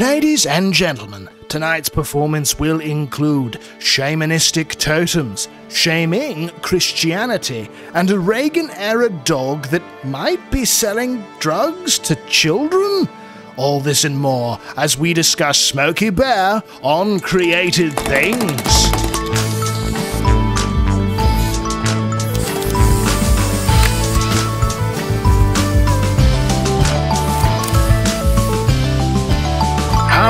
Ladies and gentlemen, tonight's performance will include shamanistic totems, shaming Christianity, and a Reagan era dog that might be selling drugs to children. All this and more as we discuss Smokey Bear on Created Things.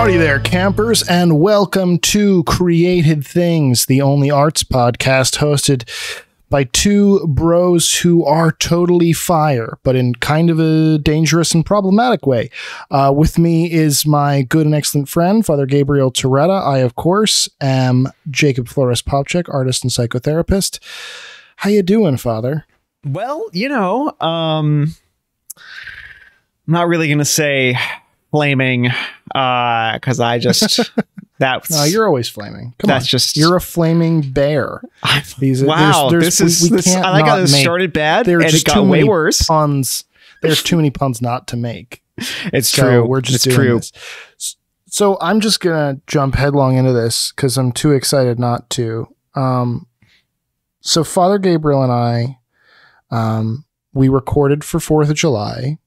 Howdy there, campers, and welcome to Created Things, the only arts podcast hosted by two bros who are totally fire, but in kind of a dangerous and problematic way. Uh, with me is my good and excellent friend, Father Gabriel Torretta. I, of course, am Jacob Flores Popcak, artist and psychotherapist. How you doing, Father? Well, you know, um, I'm not really gonna say flaming uh because i just that's No, you're always flaming. Come on. That's on. just- you're a flaming bear. These, wow there's- there's- this is we- we this, can't i like how this make- started bad and it got way worse puns. There's too many puns not to make. it's So true We're just it's doing true this. So I'm just gonna jump headlong into this because I'm too excited not to. Um, so Father Gabriel and I, um, we recorded for Fourth of July.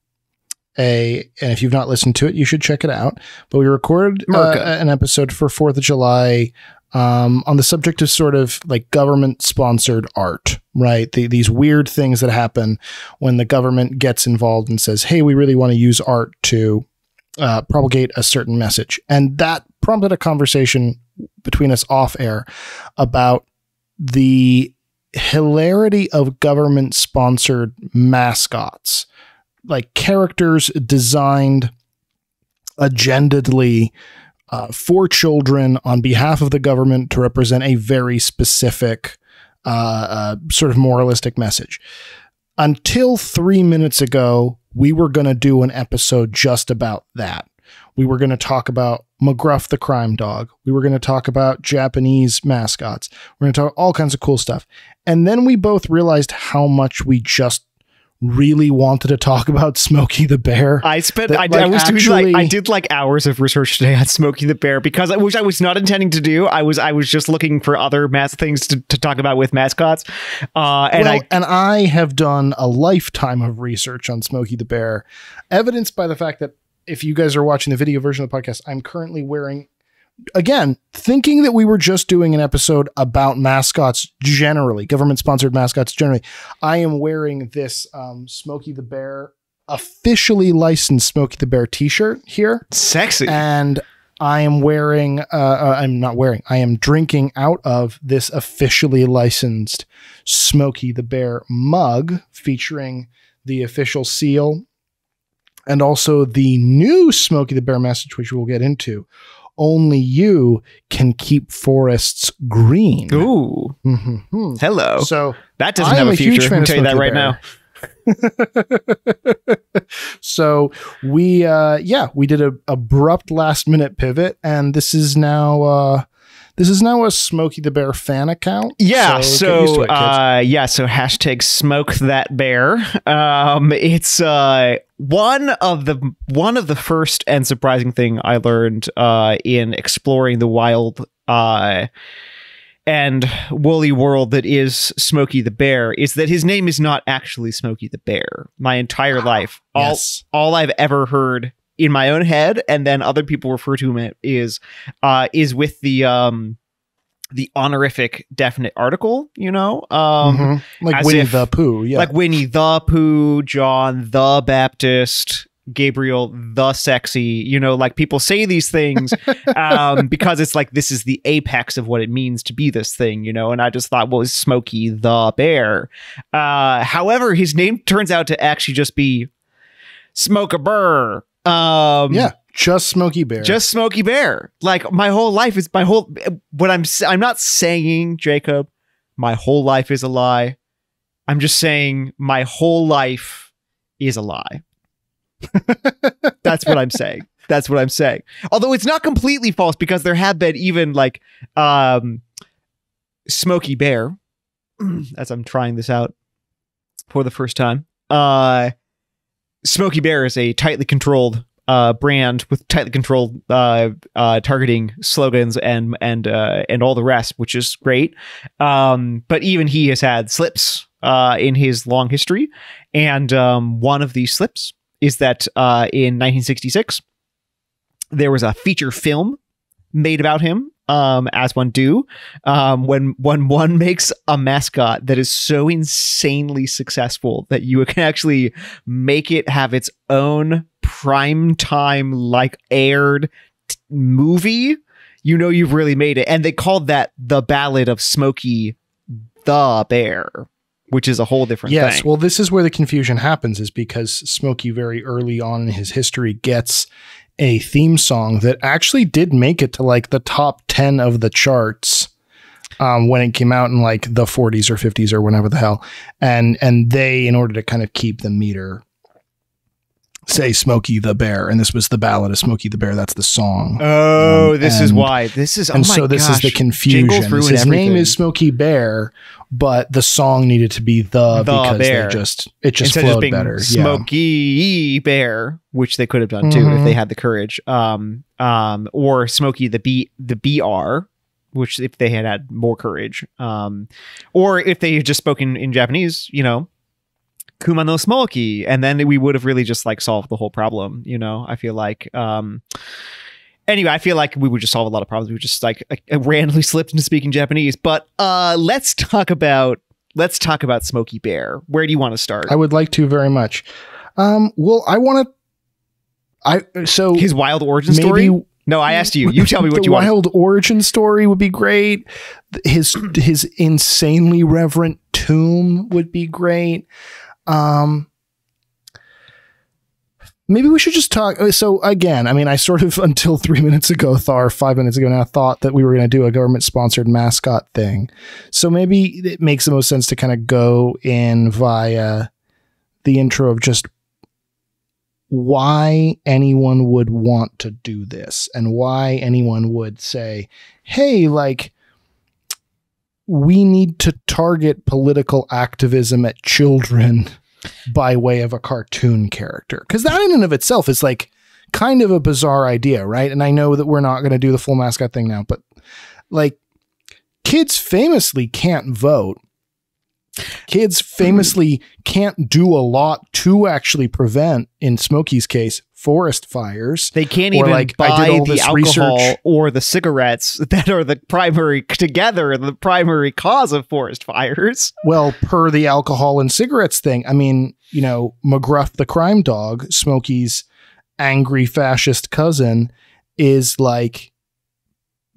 A and if you've not listened to it, you should check it out. But we recorded uh, an episode for Fourth of July um, on the subject of sort of like government sponsored art, right? The, these weird things that happen when the government gets involved and says, "Hey, we really want to use art to uh, propagate a certain message," and that prompted a conversation between us off air about the hilarity of government sponsored mascots, like characters designed agendedly uh, for children on behalf of the government to represent a very specific uh, uh, sort of moralistic message. Until three minutes ago, we were going to do an episode just about that. We were going to talk about McGruff the crime dog. We were going to talk about Japanese mascots. We're going to talk all kinds of cool stuff. And then we both realized how much we just really wanted to talk about Smokey the Bear. I spent. that, I, like, I was doing actually- like I did like hours of research today on Smokey the Bear because I, which I was not intending to do. I was I was just looking for other mass things to, to talk about with mascots. Uh, and well, I and I have done a lifetime of research on Smokey the Bear, evidenced by the fact that if you guys are watching the video version of the podcast, I'm currently wearing, again, thinking that we were just doing an episode about mascots generally, government sponsored mascots generally. I am wearing this um, Smokey the Bear, officially licensed Smokey the Bear t shirt here sexy. and I am wearing, uh, uh, I'm not wearing, I am drinking out of this officially licensed Smokey the Bear mug featuring the official seal and also the new Smokey the Bear message, which we'll get into. Only you can keep forests green. Ooh, Mhm. hello. So that doesn't I have a future. of tell you that right now. so we uh yeah we did a abrupt last minute pivot and this is now uh this is now a smokey the bear fan account Yeah, to so, it, uh, yeah, so hashtag smoke that bear. Um, it's uh one of the one of the first and surprising thing I learned uh in exploring the wild uh and woolly world that is Smokey the Bear is that his name is not actually Smokey the Bear. My entire life, all yes all I've ever heard in my own head, and then other people refer to him is uh is with the um the honorific definite article, you know? Um Mhm. like winnie if- the pooh yeah like Winnie the Pooh, John the Baptist, Gabriel the sexy, you know, like people say these things um because it's like this is the apex of what it means to be this thing, you know, and I just thought, well, is Smokey the Bear. Uh however, his name turns out to actually just be Smokey Bear. Um yeah just smokey bear just Smokey Bear. Like my whole life is my whole what I'm I'm not saying Jacob my whole life is a lie. I'm just saying my whole life is a lie. That's what I'm saying. That's what I'm saying. Although it's not completely false because there have been even like um Smokey Bear as I'm trying this out for the first time. Uh Smokey Bear is a tightly controlled uh, brand with tightly controlled uh, uh, targeting slogans and and uh, and all the rest, which is great. Um, but even he has had slips uh, in his long history, and um, one of these slips is that uh, in 1966 there was a feature film made about him um, as one do, um, when when one makes a mascot that is so insanely successful that you can actually make it have its own prime time like aired t- movie, you know you've really made it. And they called that the Ballad of Smokey the Bear, which is a whole different yes, thing. well, this is where the confusion happens, is because Smokey very early on in his history gets a theme song that actually did make it to like the top 10 of the charts um, when it came out in like the 40s or 50s or whenever the hell. And and they, in order to kind of keep the meter, say Smokey the Bear. And this was the ballad of Smokey the Bear. That's the song. oh, Um, this is why. This is oh and so this is the confusion. His name is Smokey Bear, but the song needed to be the, The because Bear. they just it just instead flowed being better. Yeah. Smokey Bear, which they could have done too if Mhm. they had the courage. Um, um, or Smokey the B the BR, which if they had had more courage. Um, or if they had just spoken in Japanese, you know, Kuma no Smokey, and then we would have really just like solved the whole problem. You know, I feel like. Um, anyway, I feel like we would just solve a lot of problems. We would just like randomly slipped into speaking Japanese. But uh, let's talk about let's talk about Smokey Bear. Where do you want to start? I would like to very much. Um, well, I want to. I so His wild origin maybe story? No, I asked you. You tell me what the you want. wild origin story would be great. His his insanely reverent tomb would be great. Um, maybe we should just talk. uh, So again, I mean, I sort of until three minutes ago, Thar, five minutes ago now, thought that we were going to do a government sponsored mascot thing. So maybe it makes the most sense to kind of go in via the intro of just why anyone would want to do this and why anyone would say, hey, like, we need to target political activism at children by way of a cartoon character. Because that in and of itself is like kind of a bizarre idea, right? And I know that we're not going to do the full mascot thing now, but like, kids famously can't vote. Kids famously can't do a lot to actually prevent, in Smokey's case, forest fires. They can't even like, buy the alcohol research- or the cigarettes that are the primary together the primary cause of forest fires. Well, per the alcohol and cigarettes thing, I mean, you know, McGruff the crime dog, Smokey's angry fascist cousin, is like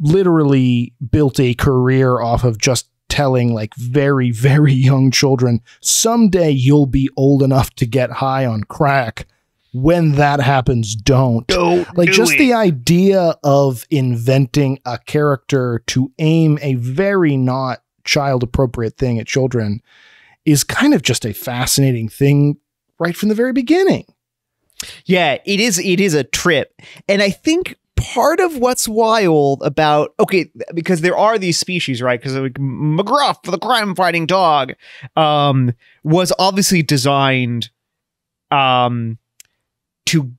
literally built a career off of just telling like very, very young children, someday you'll be old enough to get high on crack. When that happens, don't. Don't like just the idea of inventing a character to aim a very not child appropriate thing at children is kind of just a fascinating thing right from the very beginning. Yeah, it is. It is a trip, and I think part of what's wild about okay, because there are these species, right? Because like McGruff, the crime-fighting dog, um, was obviously designed, um, to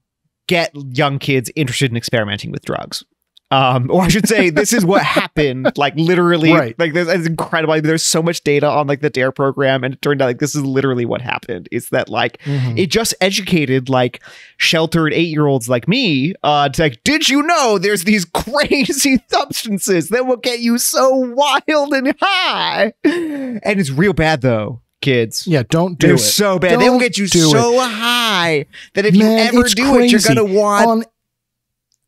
get young kids interested in experimenting with drugs. Um, or I should say, this is what happened. Like literally, Right. like there's, it's incredible. There's so much data on like the Dare program, and it turned out like this is literally what happened. Is that like it just educated like sheltered eight year olds like me uh to like did you know there's these crazy substances that will get you so wild and high and it's real bad though kids Yeah, don't do they're it. so bad they will get you do so high that if Man, you ever do it you're gonna want on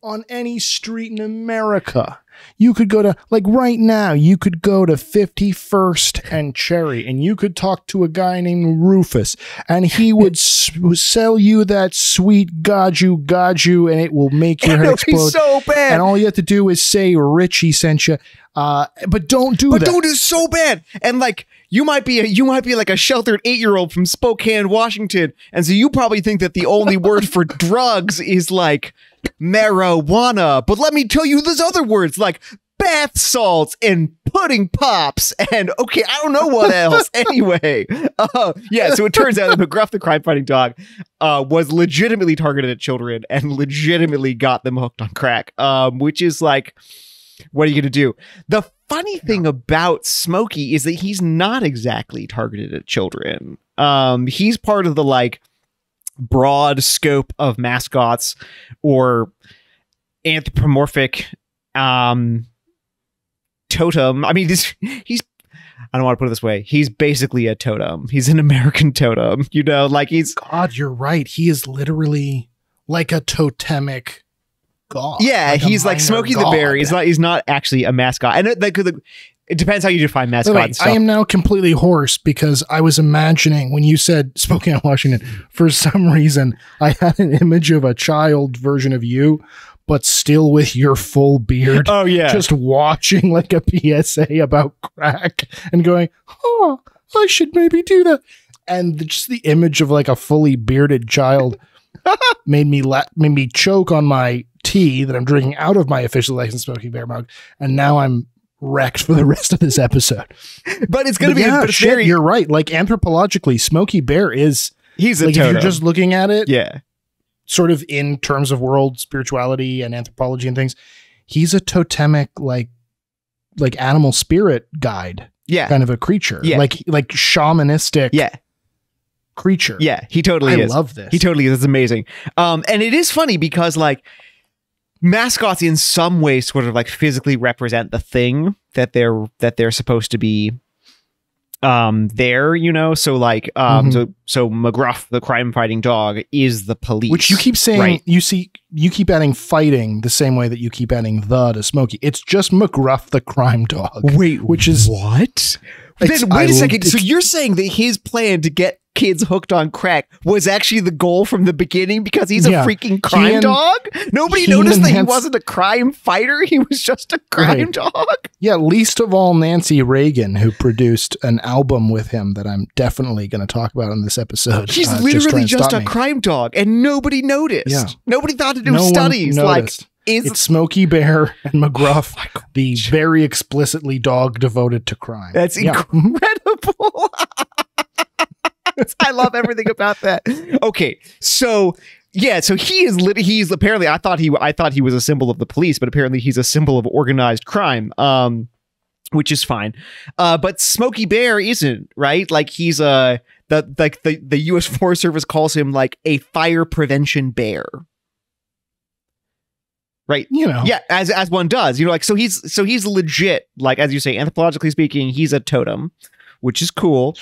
on any street in America. You could go to like right now, you could go to 51st and Cherry and you could talk to a guy named Rufus and he would s- sell you that sweet gaju gaju and it will make your head explode. so bad and all you have to do is say Richie sent you. Uh, but don't do it, but that. don't do so bad and like you might be a you might be like a sheltered eight year old from spokane washington and so you probably think that the only word for drugs is like marijuana but let me tell you there's other words like bath salts and pudding pops and okay, I don't know what else. anyway, uh, yeah. So it turns out that McGruff, the crime fighting dog, uh, was legitimately targeted at children and legitimately got them hooked on crack. Um, which is like, what are you gonna do? The funny thing about Smokey is that he's not exactly targeted at children. Um, he's part of the like broad scope of mascots or anthropomorphic um totem. I mean, this he's I don't want to put it this way. He's basically a totem. He's an American totem. You know, like he's God, you're right. He is literally like a totemic god. yeah, like he's like Smokey the god. Bear. He's not. He's not actually a mascot, and it, that could. It depends how you define mascot. Wait. I am now completely hoarse because I was imagining when you said Spokane, Washington, for some reason, I had an image of a child version of you, but still with your full beard. oh yeah, Just watching like a PSA about crack and going, oh, I should maybe do that. And the- just the image of like a fully bearded child made me la- made me choke on my tea that I'm drinking out of my official licensed Smokey Bear mug, and now I'm wrecked for the rest of this episode. but it's gonna But be. yeah, shit, very. you're right. Like anthropologically, Smokey Bear is He's a like if you're just looking at it, yeah. sort of in terms of world spirituality and anthropology and things, he's a totemic like like animal spirit guide Yeah. kind of a creature. Yeah. Like like shamanistic Yeah. Creature. Yeah. He totally I is. love this. He totally is. It's amazing. Um, and it is funny because like mascots in some way sort of like physically represent the thing that they're that they're supposed to be um there, you know? So like um Mhm. so so McGruff, the crime fighting dog, is the police. Which you keep saying Right. you see you keep adding fighting the same way that you keep adding the to Smokey. It's just McGruff the crime dog. Wait, which is what? Then wait I a second. So you're saying that his plan to get kids hooked on crack was actually the goal from the beginning because he's a freaking crime and- dog? Nobody noticed that he wasn't a crime fighter. He was just a crime Right. dog. Yeah, least of all Nancy Reagan, who produced an album with him that I'm definitely going to talk about in this episode. He's Uh, literally and just, a me. crime dog, and nobody noticed. Yeah. Nobody thought to do No studies. Like, is It's Smokey Bear and McGruff, Oh the very explicitly dog devoted to crime. That's Yeah. incredible. I love everything about that. Okay, so yeah, so he is lit- he's apparently I thought he I thought he was a symbol of the police, but apparently he's a symbol of organized crime. Um which is fine. Uh but Smokey Bear isn't, right? Like he's a the like the the US Forest Service calls him like a fire prevention bear. Right? You know, Yeah, as as one does. You know, like so he's so he's legit, like as you say, anthropologically speaking, he's a totem, which is cool.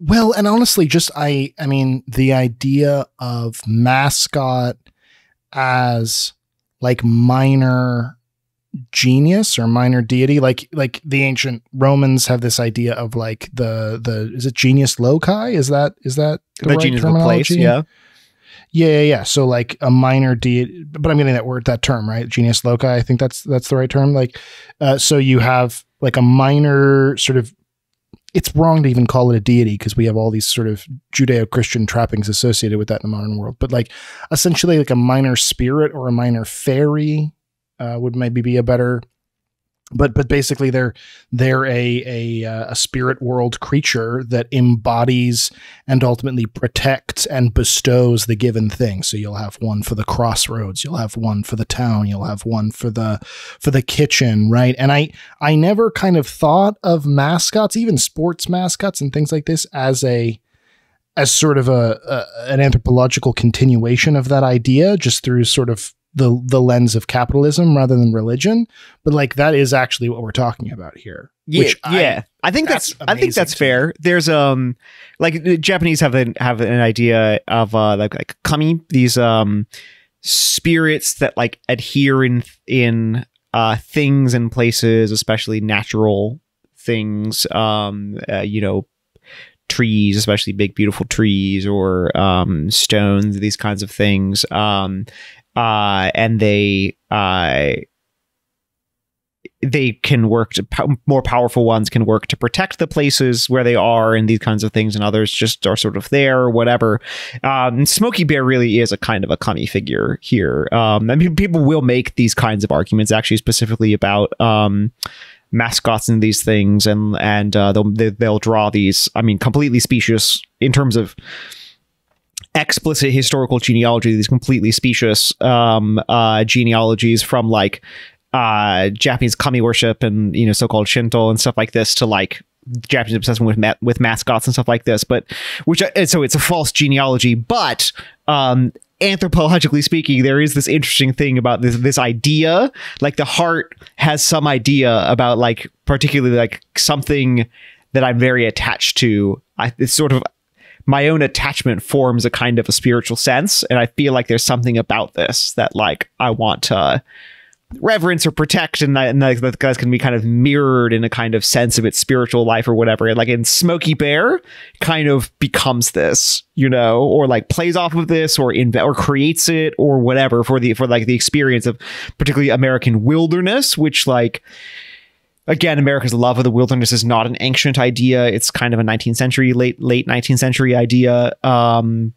Well, and honestly, just I I mean, the idea of mascot as like minor genius or minor deity, like like the ancient Romans have this idea of like the the is it genius loci? Is that is that The, genius the place, terminology? yeah. Yeah, yeah, yeah. So like a minor deity, but I'm getting that word, that term, right? Genius loci. I think that's that's the right term. Like, uh, so you have like a minor sort of. It's wrong to even call it a deity because we have all these sort of Judeo-Christian trappings associated with that in the modern world. But like, essentially, like a minor spirit or a minor fairy uh, would maybe be a better. But but basically, they're they're a a uh, a spirit world creature that embodies and ultimately protects and bestows the given thing. So you'll have one for the crossroads, you'll have one for the town, you'll have one for the for the kitchen, right? And I I never kind of thought of mascots, even sports mascots and things like this as a as sort of a, a an anthropological continuation of that idea just through sort of the the lens of capitalism rather than religion but like that is actually what we're talking about here Yeah, which I- yeah. I, think that's, that's I think that's fair. There's um like the Japanese have an have an idea of uh like like kami, these um spirits that like adhere in in uh things and places, especially natural things. Um uh, you know trees, especially big beautiful trees or um stones, these kinds of things. Um uh and they uh they can work to more powerful ones can work to protect the places where they are and these kinds of things and others just are sort of there or whatever. Um, smokey bear really is a kind of a kami figure here. Um, i mean people will make these kinds of arguments actually specifically about um, mascots and these things and and uh, they'll they'll draw these i mean completely specious in terms of explicit historical genealogy these completely specious um, uh, genealogies from like uh, Japanese kami worship and you know so-called Shinto and stuff like this to like Japanese obsession with ma- with mascots and stuff like this. But which uh, so it's a false genealogy, but um, anthropologically speaking, there is this interesting thing about this this idea. Like the heart has some idea about like particularly like something that I'm very attached to. I, it's sort of my own attachment forms a kind of a spiritual sense, and I feel like there's something about this that like I want to reverence or protect and that, and that guys can be kind of mirrored in a kind of sense of its spiritual life or whatever. And like in Smokey Bear kind of becomes this you know or like plays off of this or in or creates it or whatever for the for like the experience of particularly American wilderness which like again America's love of the wilderness is not an ancient idea. It's kind of a 19th century late late 19th century idea um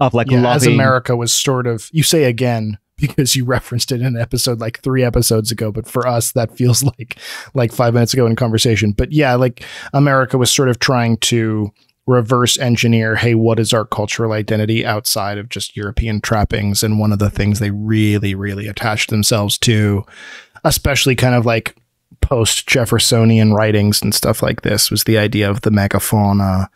of like yeah, loving as America was sort of you say again because you referenced it in an episode like three episodes ago but for us that feels like like five minutes ago in conversation. But yeah like america was sort of trying to reverse engineer hey what is our cultural identity outside of just european trappings? And one of the things they really really attached themselves to especially kind of like post Jeffersonian writings and stuff like this was the idea of the megafauna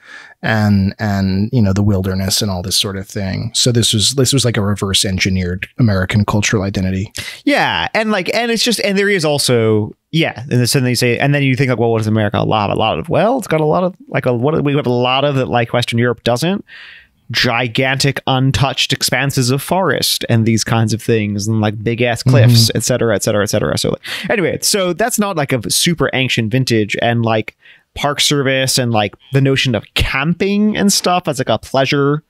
and and you know the wilderness and all this sort of thing. So this was this was like a reverse engineered American cultural identity. Yeah, and like and it's just and there is also yeah, and then they say and then you think like well what does America a lot a lot of well it's got a lot of like a what we have a lot of that like Western Europe doesn't gigantic untouched expanses of forest and these kinds of things and like big ass cliffs mm-hmm. et cetera et cetera et cetera so anyway so that's not like a super ancient vintage and like park service and like the notion of camping and stuff as like a pleasure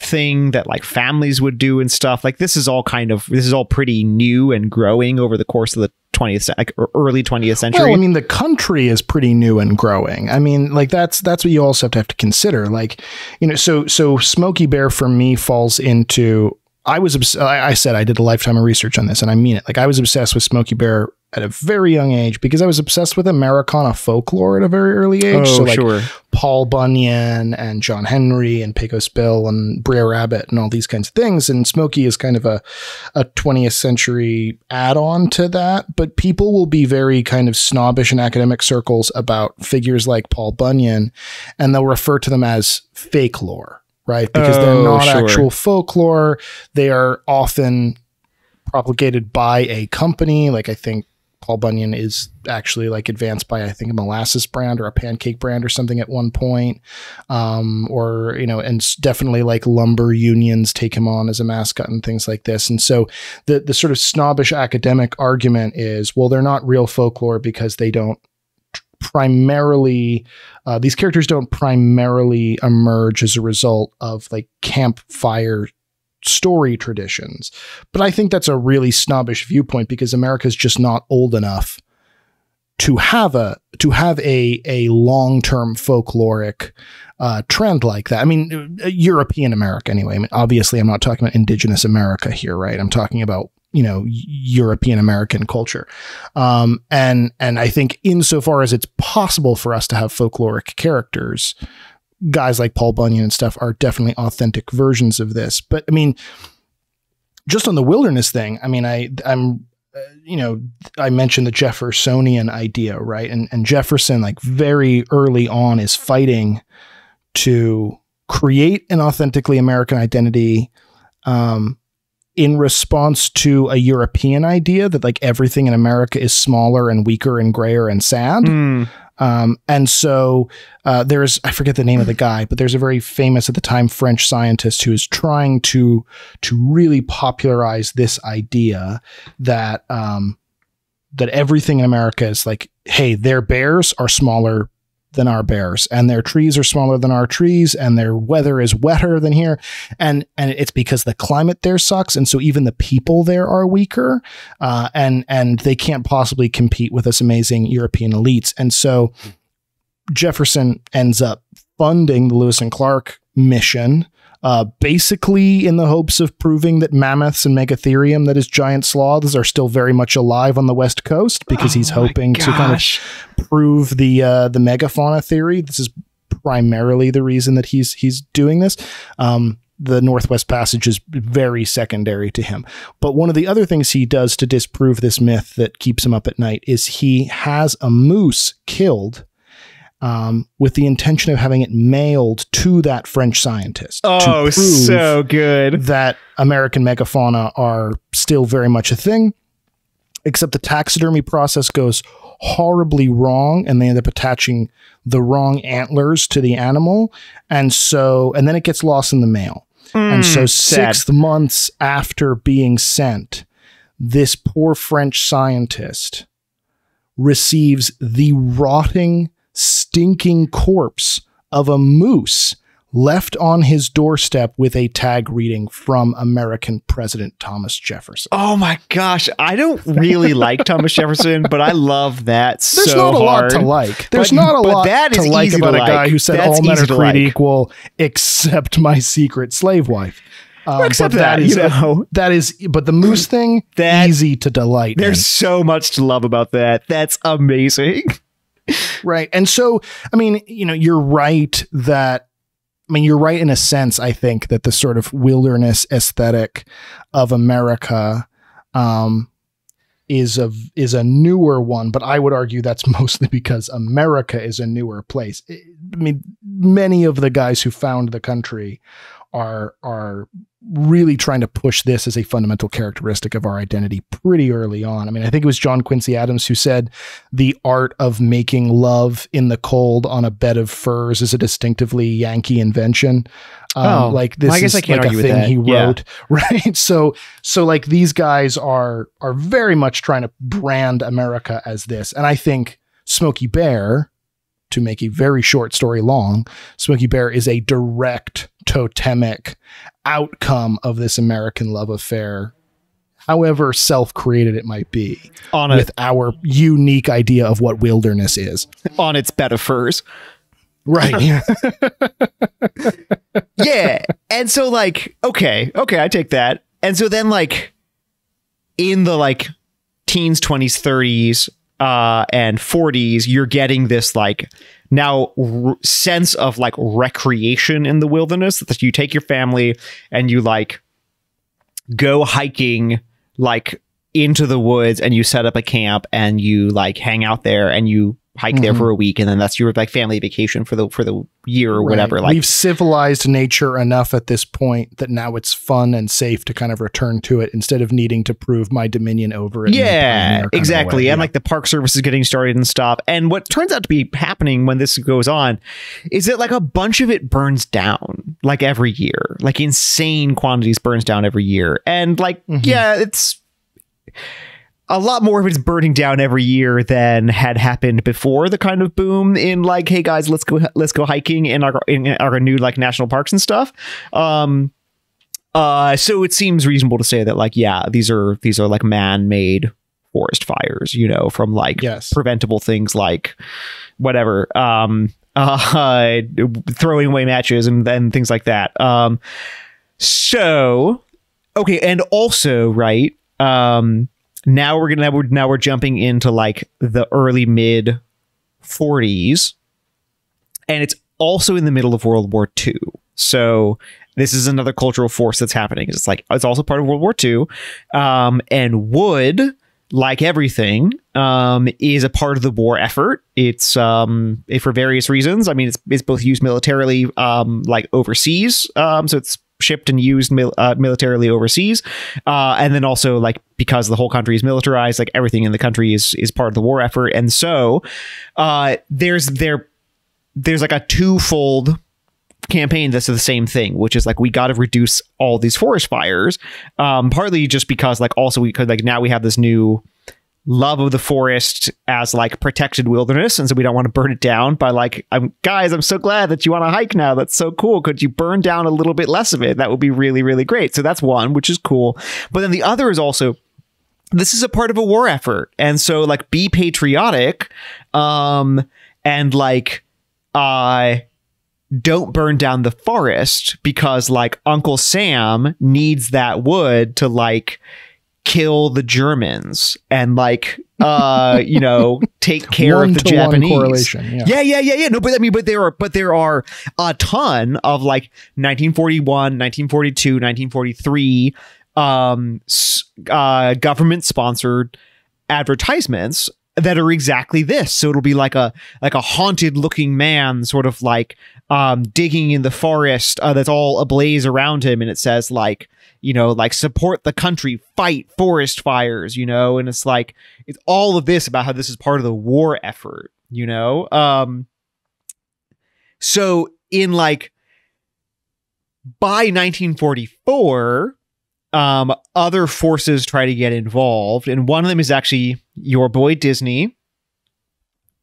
thing that like families would do and stuff like this is all kind of this is all pretty new and growing over the course of the 20th like er, early 20th century. Well, i mean the country is pretty new and growing. I mean like that's that's what you also have to have to consider. Like you know so so smokey bear for me falls into I was obs- I said I did a lifetime of research on this and I mean it. Like I was obsessed with Smokey Bear at a very young age because I was obsessed with Americana folklore at a very early age. Oh, so like sure. Paul Bunyan and John Henry and Pecos Bill and Brer Rabbit and all these kinds of things. And Smokey is kind of a, a 20th century add-on to that. But people will be very kind of snobbish in academic circles about figures like Paul Bunyan, and they'll refer to them as fake lore right? Because oh, they're not sure. actual folklore. They are often propagated by a company. Like I think Paul Bunyan is actually like advanced by I think a molasses brand or a pancake brand or something at one point, um, or you know, and definitely like lumber unions take him on as a mascot and things like this. And so the the sort of snobbish academic argument is, well, they're not real folklore because they don't primarily uh, these characters don't primarily emerge as a result of like campfire story traditions but i think that's a really snobbish viewpoint because america's just not old enough to have a to have a a long-term folkloric uh, trend like that. I mean, uh, European America anyway. I mean, obviously, I'm not talking about indigenous America here, right? I'm talking about you know European American culture, um, and and I think insofar as it's possible for us to have folkloric characters, guys like Paul Bunyan and stuff are definitely authentic versions of this. But I mean, just on the wilderness thing, I mean, I I'm uh, you know, I mentioned the Jeffersonian idea, right? And and Jefferson, like very early on, is fighting to create an authentically American identity. Um, in response to a European idea that like everything in America is smaller and weaker and grayer and sad. Mm. Um, and so uh, there's I forget the name of the guy, but there's a very famous at the time French scientist who is trying to to really popularize this idea that um, that everything in America is like, hey, their bears are smaller than our bears and their trees are smaller than our trees and their weather is wetter than here. And and it's because the climate there sucks and so even the people there are weaker uh, and and they can't possibly compete with us amazing european elites. And so jefferson ends up funding the lewis and clark mission uh, basically in the hopes of proving that mammoths and megatherium, that is giant sloths, are still very much alive on the west coast because he's Oh my hoping to kind of prove the uh, the megafauna theory. This is primarily the reason that he's he's doing this. Um, the Northwest Passage is very secondary to him. But one of the other things he does to disprove this myth that keeps him up at night is he has a moose killed um, with the intention of having it mailed to that French scientist. Oh, so good. that American megafauna are still very much a thing, except the taxidermy process goes horribly wrong and they end up attaching the wrong antlers to the animal. And so, and then it gets lost in the mail. and so, Mm, sad. six months after being sent, this poor French scientist receives the rotting, stinking corpse of a moose left on his doorstep with a tag reading from American President Thomas Jefferson. Oh my gosh, I don't really like Thomas Jefferson, but I love that There's so not a hard. lot to like. There's But- not a lot that to like easy to about a like. guy who said That's all men are created like. equal except my secret slave wife. Um, Except but that, is you know. that is but the moose thing That- easy to delight in. There's so much to love about that. That's amazing. Right. And so, I mean, you know, you're right that, I mean, you're right in a sense, I think, that the sort of wilderness aesthetic of America um, is a, is a newer one, but I would argue that's mostly because America is a newer place. I mean, many of the guys who found the country are are really trying to push this as a fundamental characteristic of our identity pretty early on. I mean, I think it was John Quincy Adams who said the art of making love in the cold on a bed of furs is a distinctively Yankee invention. Um, Oh, like this well, I guess is I can't like a thing that. he Yeah. wrote, right? So, so like these guys are are very much trying to brand America as this, and I think Smokey Bear, to make a very short story long, Smokey Bear is a direct totemic outcome of this American love affair, however self created it might be, On a with our unique idea of what wilderness is. on its bed of furs. Right. Yeah. yeah. And so like, okay, okay, I take that. And so then like in the like teens, 20s, 30s, uh and 40s, you're getting this like now r- sense of like recreation in the wilderness that you take your family and you like go hiking like into the woods and you set up a camp and you like hang out there and you hike there Mhm. for a week and then that's your like family vacation for the for the year or Right. whatever like We've civilized nature enough at this point that now it's fun and safe to kind of return to it instead of needing to prove my dominion over it. Yeah, pioneer kind of exactly. way. And Yeah. like the park service is getting started and stuff. And what turns out to be happening when this goes on is that like a bunch of it burns down like every year. Like insane quantities burns down every year. And like, Mhm. yeah, it's a lot more of it's burning down every year than had happened before the kind of boom in like, hey guys, let's go let's go hiking in our in our new like national parks and stuff. Um uh so it seems reasonable to say that like yeah, these are these are like man-made forest fires, you know, from like Yes. preventable things like whatever um uh throwing away matches and then things like that. Um so okay, and also, right, um now we're gonna now we're, jumping into like the early mid 40s and it's also in the middle of World War II. So this is another cultural force that's happening. It's like it's also part of World War II, um, and wood, like everything, um, is a part of the war effort. It's um, it- for various reasons. I mean, it's it's both used militarily, um, like overseas. Um, so it's shipped and used mil- uh, militarily overseas, uh, and then also like because the whole country is militarized, like everything in the country is is part of the war effort. And so uh, there's there there's like a twofold campaign that's the same thing, which is like we got to reduce all these forest fires. Um, partly just because like also we could like now we have this new love of the forest as like protected wilderness and so we don't want to burn it down by like I'm guys I'm so glad that you want to hike now that's so cool could you burn down a little bit less of it? That would be really really great. So that's one which is cool. But then the other is also this is a part of a war effort and so like be patriotic um and like uh don't burn down the forest because like Uncle Sam needs that wood to like kill the Germans and like uh you know take care of the Japanese. Yeah. yeah, yeah, yeah, yeah. No, but I mean, but there are, but there are a ton of like 1941, 1942, 1943, um, uh, government sponsored advertisements that are exactly this. So it'll be like a like a haunted looking man, sort of like um digging in the forest uh, that's all ablaze around him, and it says like you know like support the country, fight forest fires, you know, and it's like it's all of this about how this is part of the war effort, you know. Um, so in like by 1944 um other forces try to get involved and one of them is actually your boy disney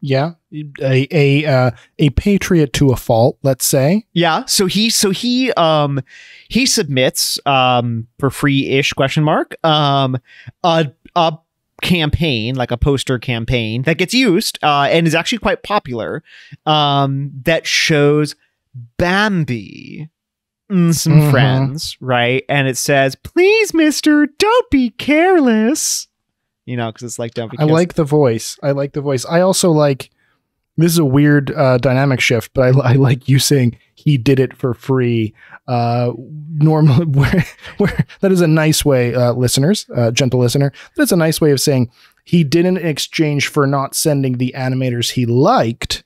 Yeah. A a uh, a patriot to a fault, let's say. yeah so he so he um he submits um for free-ish question mark um a a campaign like a poster campaign that gets used uh and is actually quite popular um that shows bambi and some Mhm. friends right and it says please mister don't be careless you know because it's like don't be careless. I like the voice. I like the voice. I also like this is a weird uh, dynamic shift, but I, I like you saying he did it for free. Uh, normally, where, where that is a nice way, uh, listeners, uh, gentle listener. That's a nice way of saying he did in exchange for not sending the animators he liked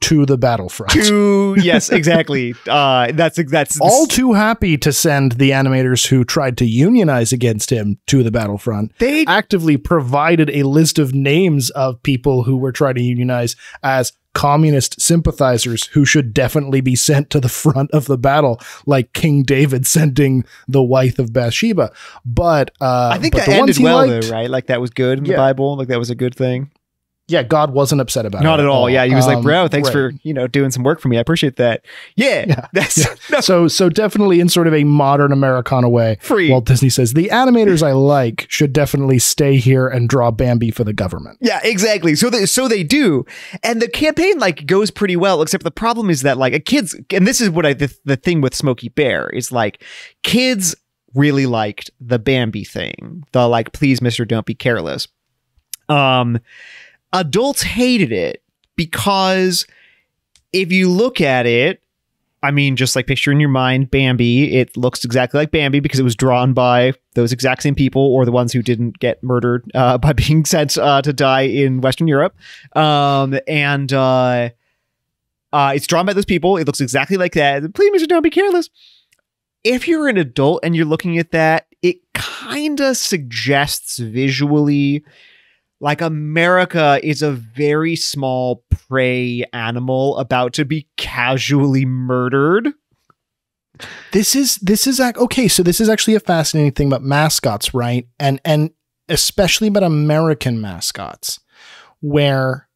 to the battlefront. to yes exactly uh that's that's All too happy to send the animators who tried to unionize against him to the battlefront. they actively provided a list of names of people who were trying to unionize as communist sympathizers who should definitely be sent to the front of the battle, like King David sending the wife of Bathsheba. But uh, I think but that the ones ended well liked- though, right? Like that was good in the Bible. Like that was a good thing. Yeah, God wasn't upset about it. Not at all. Yeah, he was like, Um, "Bro, thanks right. for you know doing some work for me. I appreciate that." Yeah, Yeah, that's yeah. no, So, so definitely in sort of a modern Americana way, free. Walt Disney says the animators I like should definitely stay here and draw Bambi for the government. Yeah, exactly. So they so they do, and the campaign like goes pretty well. Except the problem is that like a kids, and this is what I the, the thing with Smokey Bear is like kids really liked the Bambi thing, the like please Mister don't be careless. Um, adults hated it because if you look at it. I mean, just like picture in your mind Bambi, it looks exactly like Bambi because it was drawn by those exact same people or the ones who didn't get murdered uh, by being sent uh, to die in Western Europe. Um, and uh, uh, it's drawn by those people. It looks exactly like that. Please, Mr. Don't be careless. If you're an adult and you're looking at that, it kind of suggests visually like America is a very small prey animal about to be casually murdered. This is this is okay. So this is actually a fascinating thing about mascots, right? And and especially about American mascots, where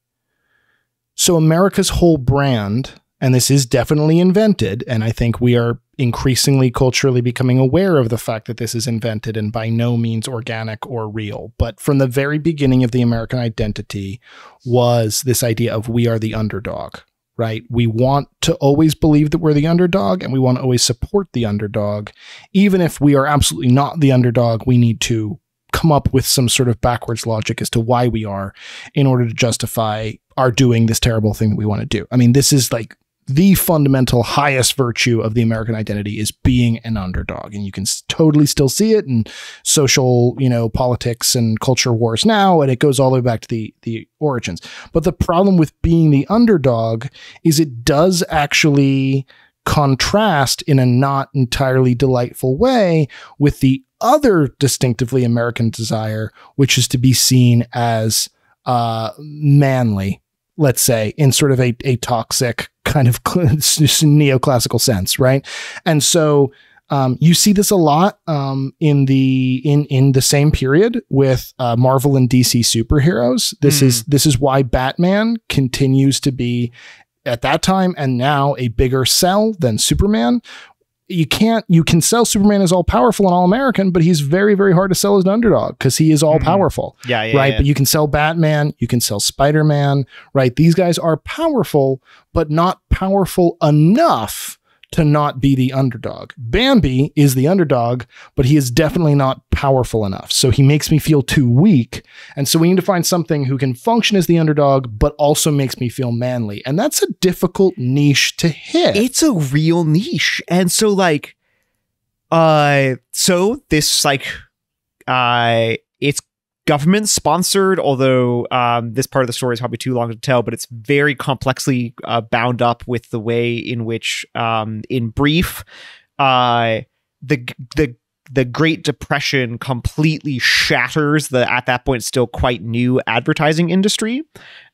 so America's whole brand, and this is definitely invented, and I think we are increasingly culturally becoming aware of the fact that this is invented and by no means organic or real. But from the very beginning of the American identity was this idea of we are the underdog right? We want to always believe that we're the underdog and we want to always support the underdog. Even if we are absolutely not the underdog, we need to come up with some sort of backwards logic as to why we are in order to justify our doing this terrible thing that we want to do. I mean, this is like the fundamental highest virtue of the American identity is being an underdog. And you can totally still see it in social, you know, politics and culture wars now. And it goes all the way back to the, the origins. But the problem with being the underdog is it does actually contrast in a not entirely delightful way with the other distinctively American desire, which is to be seen as uh, manly, let's say, in sort of a, a toxic kind of neoclassical sense, right? And so Um, you see this a lot um, in the in in the same period with uh, Marvel and DC superheroes. This Hmm. is this is why Batman continues to be at that time and now a bigger sell than Superman. You can't you can sell Superman as all powerful and all American, but he's very very hard to sell as an underdog because he is all Mhm. powerful Yeah, yeah, right? yeah. But you can sell Batman, you can sell Spider Man, right? These guys are powerful, but not powerful enough to not be the underdog. Bambi is the underdog, but he is definitely not powerful enough. So he makes me feel too weak. And so we need to find something who can function as the underdog, but also makes me feel manly. And that's a difficult niche to hit. it's a real niche and so like uh so this like uh it's government sponsored although um this part of the story is probably too long to tell but it's very complexly uh, bound up with the way in which um in brief uh the the the Great Depression completely shatters the at that point still quite new advertising industry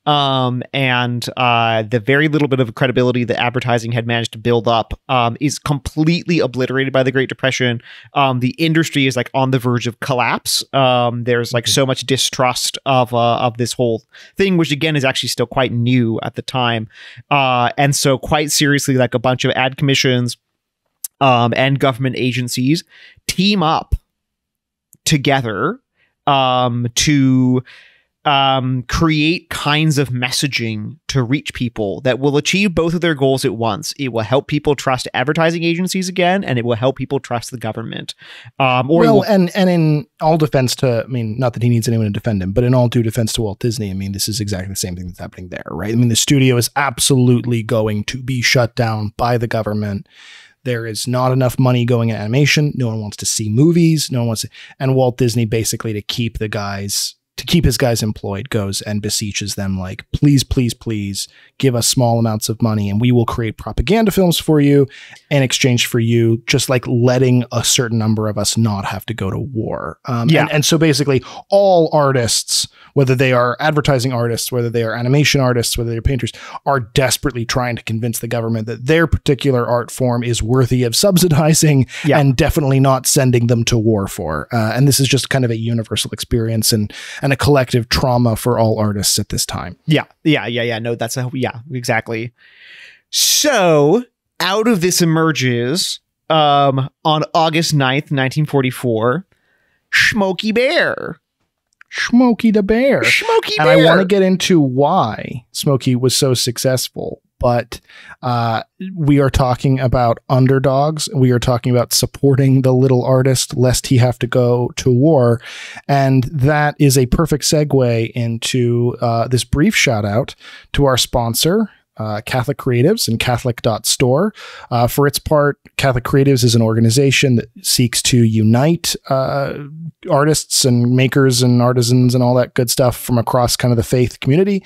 um, and uh, the very little bit of credibility that advertising had managed to build up um, is completely obliterated by the Great Depression. Um, the industry is like on the verge of collapse. Um, there's like so much distrust of uh, of this whole thing, which again is actually still quite new at the time, uh, and so quite seriously, like a bunch of ad commissions um, and government agencies team up together um, to um, create kinds of messaging to reach people that will achieve both of their goals at once. It will help people trust advertising agencies again, and it will help people trust the government. Um, or well, will- and and in all defense to, I mean, not that he needs anyone to defend him, but in all due defense to Walt Disney, I mean, this is exactly the same thing that's happening there, right? I mean, the studio is absolutely going to be shut down by the government. There is not enough money going in animation. No one wants to see movies. No one wants to, and Walt Disney basically to keep the guys to keep his guys employed goes and beseeches them like please please please give us small amounts of money and we will create propaganda films for you in exchange for you just like letting a certain number of us not have to go to war um, Yeah. and, and so basically all artists whether they are advertising artists whether they are animation artists whether they're painters are desperately trying to convince the government that their particular art form is worthy of subsidizing Yeah. and definitely not sending them to war for uh, and this is just kind of a universal experience and and a collective trauma for all artists at this time Yeah, yeah, yeah, yeah. No, that's a yeah, exactly. So out of this emerges um on August 9th, 1944, Smokey Bear. Smokey the Bear. Smokey And I want to get into why Smokey was so successful, but uh, we are talking about underdogs. We are talking about supporting the little artist lest he have to go to war. And that is a perfect segue into uh, this brief shout out to our sponsor. Uh, Catholic Creatives and Catholic.store. Uh, for its part, Catholic Creatives is an organization that seeks to unite uh, artists and makers and artisans and all that good stuff from across kind of the faith community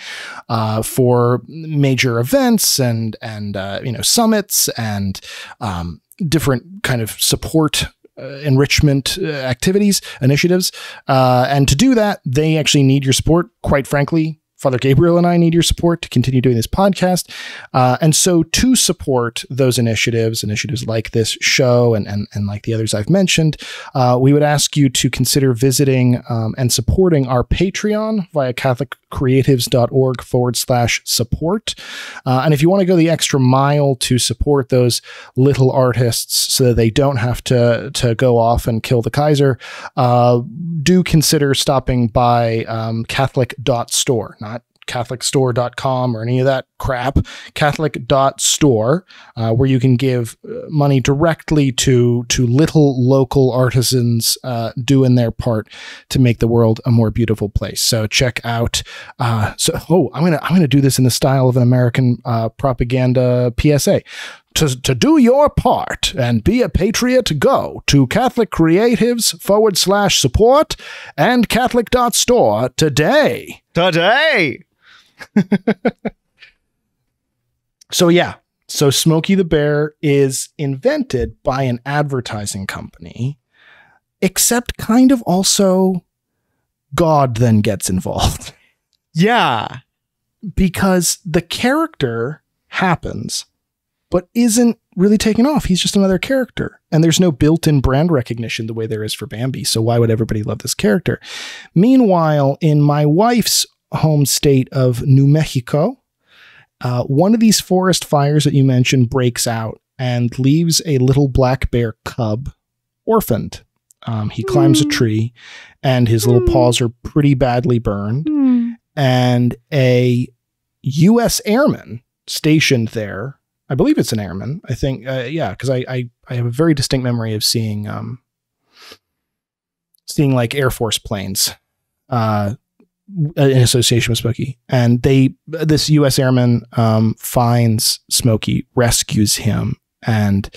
uh, for major events and and uh, you know summits and um, different kind of support. Uh, enrichment uh, activities, initiatives. Uh, and to do that, they actually need your support. Quite frankly, Father Gabriel and I need your support to continue doing this podcast. Uh, and so, to support those initiatives, initiatives like this show and, and, and like the others I've mentioned, uh, we would ask you to consider visiting um, and supporting our Patreon via CatholicCreatives.org forward slash support. Uh, and if you want to go the extra mile to support those little artists so that they don't have to, to go off and kill the Kaiser, uh, do consider stopping by um, Catholic.store, not catholicstore.com or any of that crap catholic.store uh, where you can give uh, money directly to to little local artisans uh, doing their part to make the world a more beautiful place so check out uh, so oh i'm gonna i'm gonna do this in the style of an american uh, propaganda psa to, to do your part and be a patriot, go to Catholic Creatives forward slash support and Catholic.store today. Today. So, yeah. So, Smokey the Bear is invented by an advertising company, except kind of also God then gets involved Yeah. because the character happens but isn't really taken off. He's just another character. And there's no built in brand recognition the way there is for Bambi. So why would everybody love this character? Meanwhile, in my wife's home state of New Mexico, uh, one of these forest fires that you mentioned breaks out and leaves a little black bear cub orphaned. Um, he climbs a Mm. tree and his little Mm. paws are pretty badly burned. And a U.S. airman stationed there, I believe it's an airman. I think, uh, yeah, because I, I I have a very distinct memory of seeing um seeing like Air Force planes uh in association with Smokey. And they this US airman um finds Smokey, rescues him and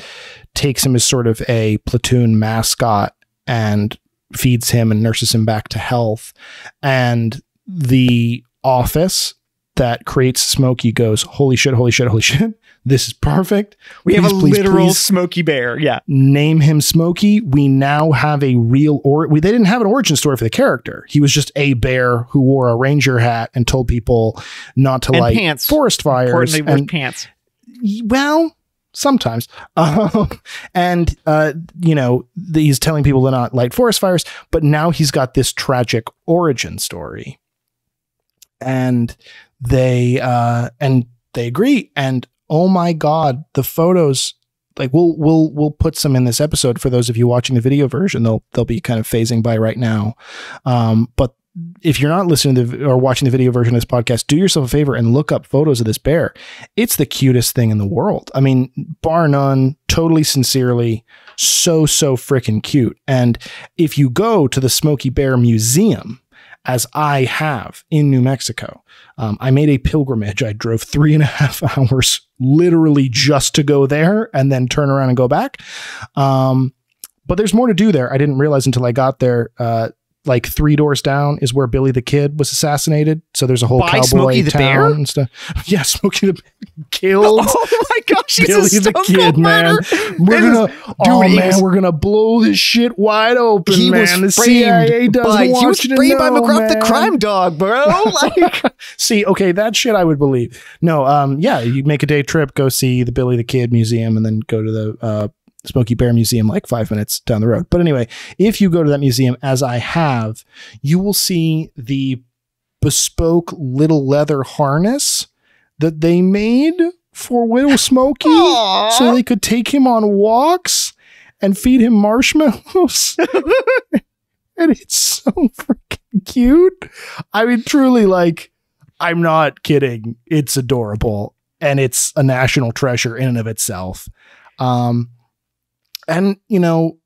takes him as sort of a platoon mascot and feeds him and nurses him back to health. And the office that creates Smokey goes, Holy shit, holy shit, holy shit. This is perfect. We have a Please, please, literal please. Smokey Bear. Yeah. name him Smokey. We now have a real or we they didn't have an origin story for the character. He was just a bear who wore a ranger hat and told people not to And light pants. forest fires. Importantly, And pants. well, sometimes. Um, and uh, you know, the, he's telling people to not light forest fires, but now he's got this tragic origin story. And they uh and they agree and oh my god, the photos like we'll we'll we'll put some in this episode for those of you watching the video version. They'll they'll be kind of phasing by right now. Um, but if you're not listening to or watching the video version of this podcast, do yourself a favor and look up photos of this bear. It's the cutest thing in the world. I mean, bar none, totally sincerely, so so freaking cute. And if you go to the Smokey Bear Museum, as I have in New Mexico. Um, I made a pilgrimage. I drove three and a half hours literally just to go there and then turn around and go back. Um, but there's more to do there. I didn't realize until I got there. Uh, like three doors down is where Billy the Kid was assassinated. So there's a whole By cowboy Smokey the town Bear? and stuff. Yeah, Smokey the Bear killed. Oh my gosh, he's Billy a the Kid, man. We're gonna, oh dude, it man, was- we're gonna blow this shit wide open, he man. the was CIA framed doesn't by, want he was you framed by know, McGruff the crime dog, bro. Like, See, okay, that shit I would believe. No, um, yeah, you make a day trip, go see the Billy the Kid Museum, and then go to the uh, Smokey Bear Museum like five minutes down the road. But anyway, if you go to that museum, as I have, you will see the bespoke little leather harness that they made for Little Smokey Aw. so they could take him on walks and feed him marshmallows. and it's so freaking cute. I mean, truly, like, I'm not kidding. It's adorable. And it's a national treasure in and of itself. Um, and, you know,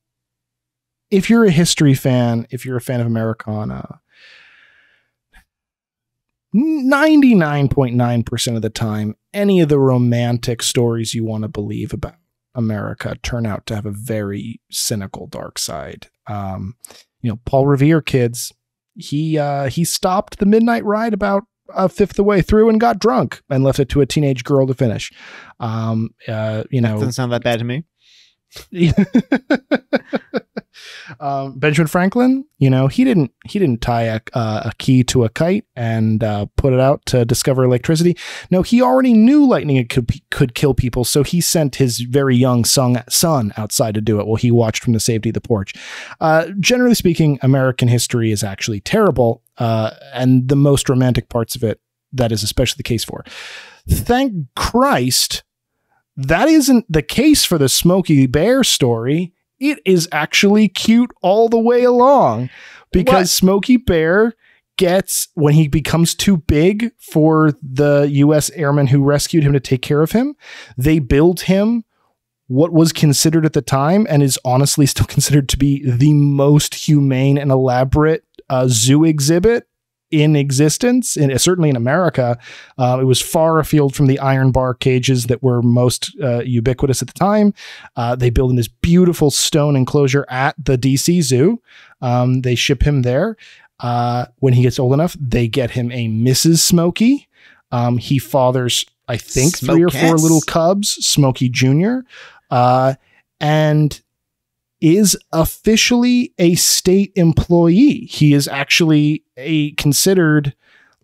if you're a history fan, if you're a fan of Americana, 99.9% of the time, any of the romantic stories you want to believe about America turn out to have a very cynical dark side. Um, you know, Paul Revere kids, he uh, he stopped the midnight ride about a fifth of the way through and got drunk and left it to a teenage girl to finish. Um, uh, you know, that Doesn't sound that bad to me. um, Benjamin Franklin, you know, he didn't he didn't tie a, uh, a key to a kite and uh, put it out to discover electricity. No, he already knew lightning could could kill people, so he sent his very young son son outside to do it while he watched from the safety of the porch. Uh, generally speaking, American history is actually terrible, uh, and the most romantic parts of it that is especially the case for. Thank Christ that isn't the case for the Smokey Bear story. It is actually cute all the way along because What? Smokey Bear gets when he becomes too big for the US airmen who rescued him to take care of him, they build him what was considered at the time and is honestly still considered to be the most humane and elaborate uh, zoo exhibit in existence, in, certainly in America. Uh, it was far afield from the iron bar cages that were most uh, ubiquitous at the time. Uh, they build in this beautiful stone enclosure at the DC Zoo. Um, they ship him there. Uh, when he gets old enough, they get him a Mrs. Smokey. Um, he fathers, I think, three or four little cubs, Smokey Jr., uh, and is officially a state employee. He is actually a considered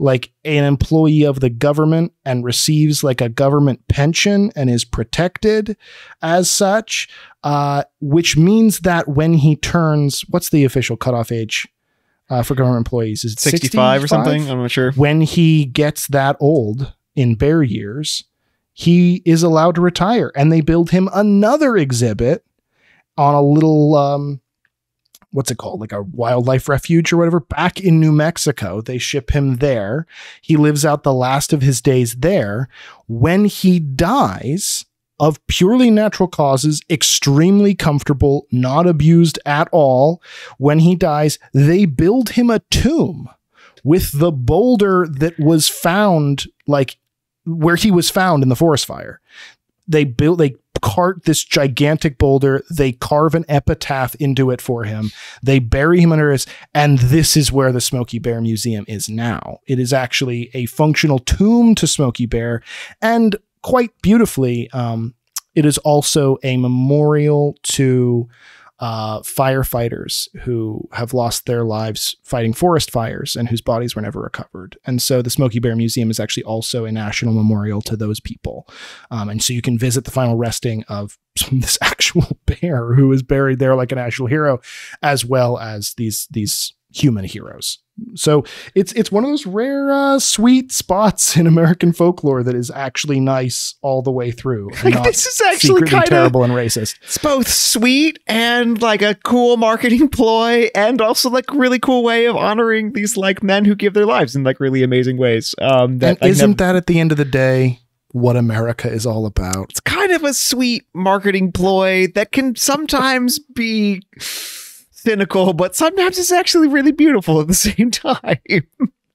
like an employee of the government and receives like a government pension and is protected as such, uh, which means that when he turns, what's the official cutoff age uh, for government employees? Is it 65 or something? I'm not sure. When he gets that old in bear years, he is allowed to retire, and they build him another exhibit on a little um, what's it called? Like a wildlife refuge or whatever. Back in New Mexico they ship him there. He lives out the last of his days there. When he dies of purely natural causes extremely comfortable not abused at all when he dies they build him a tomb with the boulder that was found like where he was found in the forest fire. They built they cart this gigantic boulder. They carve an epitaph into it for him. They bury him under his and this is where the Smokey bear museum is now. It is actually a functional tomb to Smokey bear and quite beautifully um, it is also a memorial to uh, firefighters who have lost their lives fighting forest fires and whose bodies were never recovered. And so the Smokey Bear Museum is actually also a national memorial to those people. Um, and so you can visit the final resting of this actual bear who is buried there like a national hero, as well as these these human heroes. So it's it's one of those rare uh, sweet spots in American folklore that is actually nice all the way through. Like, this is actually kind of terrible and racist. It's both sweet and like a cool marketing ploy, and also like really cool way of honoring these like men who give their lives in like really amazing ways. Um, that and isn't that at the end of the day what America is all about? It's kind of a sweet marketing ploy that can sometimes be cynical, but sometimes it's actually really beautiful at the same time.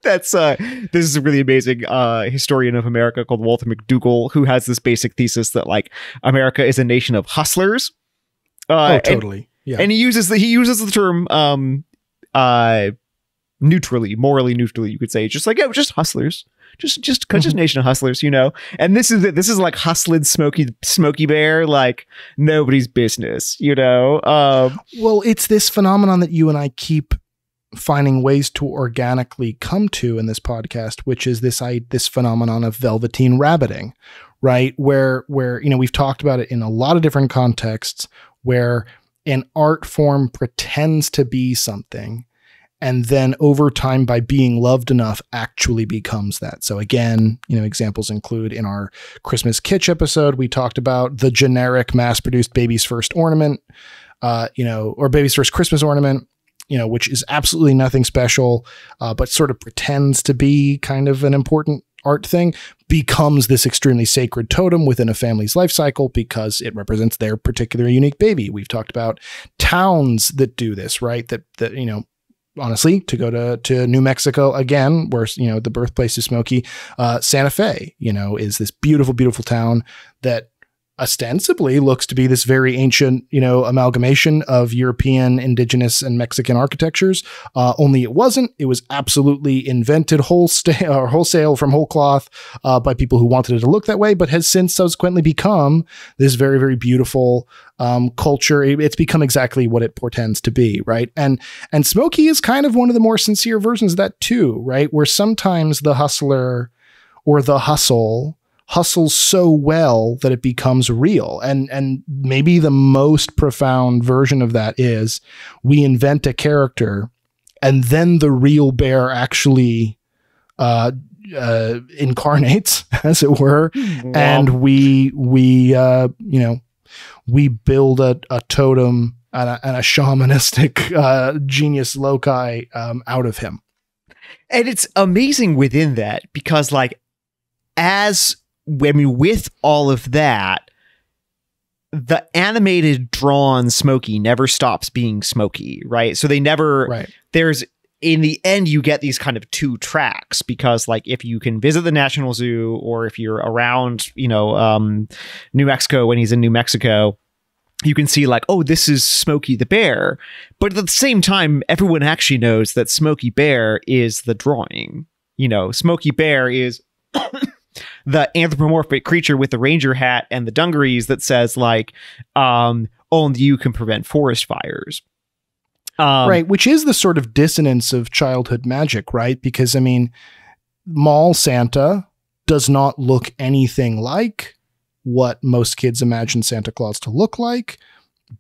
That's uh this is a really amazing uh historian of America called Walter McDougall who has this basic thesis that like America is a nation of hustlers. Uh, oh, totally. And, yeah. And he uses the he uses the term um uh neutrally, morally neutrally, you could say, just like, oh, just hustlers just just mm-hmm. nation of hustlers, you know. And this is this is like hustling Smokey Smokey Bear, like nobody's business, you know. Um, well, it's this phenomenon that you and I keep finding ways to organically come to in this podcast, which is this I this phenomenon of velveteen rabbiting, right? Where where you know we've talked about it in a lot of different contexts, where an art form pretends to be something and then over time by being loved enough actually becomes that so again you know examples include in our christmas kitsch episode we talked about the generic mass produced baby's first ornament uh, you know or baby's first christmas ornament you know which is absolutely nothing special uh, but sort of pretends to be kind of an important art thing becomes this extremely sacred totem within a family's life cycle because it represents their particular unique baby. We've talked about towns that do this, right? That that you know honestly, to go to to New Mexico again, where you know the birthplace of Smokey, uh, Santa Fe, you know, is this beautiful, beautiful town that ostensibly looks to be this very ancient, you know, amalgamation of European, indigenous, and Mexican architectures. Uh, only it wasn't. It was absolutely invented wholesale or wholesale from whole cloth uh, by people who wanted it to look that way, but has since subsequently become this very, very beautiful um, culture. It's become exactly what it portends to be, right? And and Smokey is kind of one of the more sincere versions of that too, right? Where sometimes the hustler or the hustle hustles so well that it becomes real. And and maybe the most profound version of that is we invent a character and then the real bear actually uh, uh, incarnates, as it were, wow. and we we uh, you know we build a, a totem and a, and a shamanistic uh, genius loci um, out of him. And it's amazing within that because, like, as I mean, with all of that, the animated drawn Smokey never stops being Smokey, right? So they never right. there's in the end you get these kind of two tracks because like if you can visit the National Zoo or if you're around, you know, um, New Mexico when he's in New Mexico, you can see like, oh, this is Smokey the Bear. But at the same time, everyone actually knows that Smokey Bear is the drawing. You know, Smokey Bear is the anthropomorphic creature with the ranger hat and the dungarees that says like um only you can prevent forest fires. Um, right which is the sort of dissonance of childhood magic right? Because i mean mall Santa does not look anything like what most kids imagine Santa Claus to look like,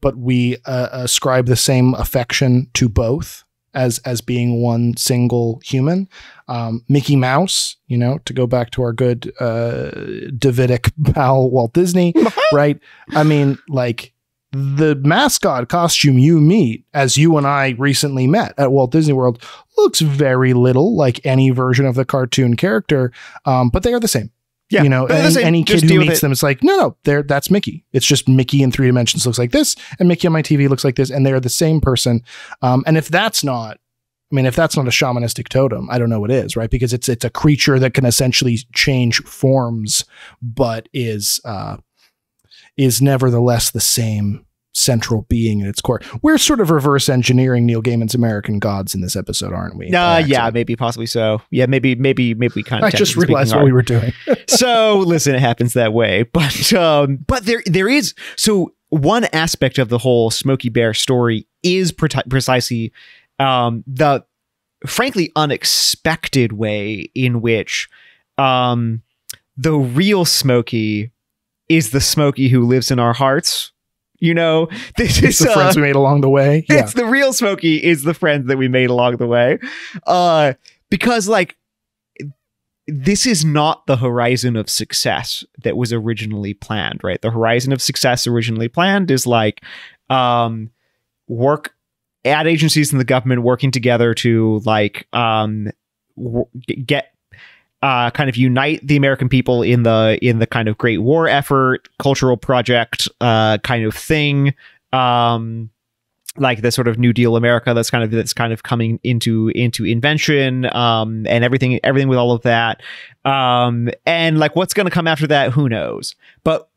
but we uh, ascribe the same affection to both as as being one single human. Um, Mickey Mouse, you know, to go back to our good uh, Davidic pal Walt Disney, right? I mean, like the mascot costume you meet as you and I recently met at Walt Disney World looks very little like any version of the cartoon character, um, but they are the same. Yeah, you know, any, any kid who meets it. them, it's like, no, no, they're that's Mickey. It's just Mickey in three dimensions looks like this, and Mickey on my TV looks like this, and they're the same person. Um, and if that's not, I mean, if that's not a shamanistic totem, I don't know what is, right? Because it's it's a creature that can essentially change forms, but is uh, is nevertheless the same central being at its core. We're sort of reverse engineering Neil Gaiman's American Gods in this episode, aren't we? Uh, yeah, maybe possibly so. Yeah, maybe maybe maybe we kind of. I just realized what we were doing. so listen, it happens that way. But um, but there there is so one aspect of the whole Smokey Bear story is pre- precisely um, the frankly unexpected way in which um, the real Smokey is the Smokey who lives in our hearts. You know, this It's is the uh, friends we made along the way. Yeah. it's the real Smokey is the friend that we made along the way. Uh because like this is not the horizon of success that was originally planned, right? The horizon of success originally planned is like um work ad agencies and the government working together to like um w- get uh, kind of unite the American people in the in the kind of Great War effort, cultural project uh, kind of thing. Um, like the sort of New Deal America that's kind of that's kind of coming into into invention um, and everything everything with all of that um, and like what's going to come after that who knows but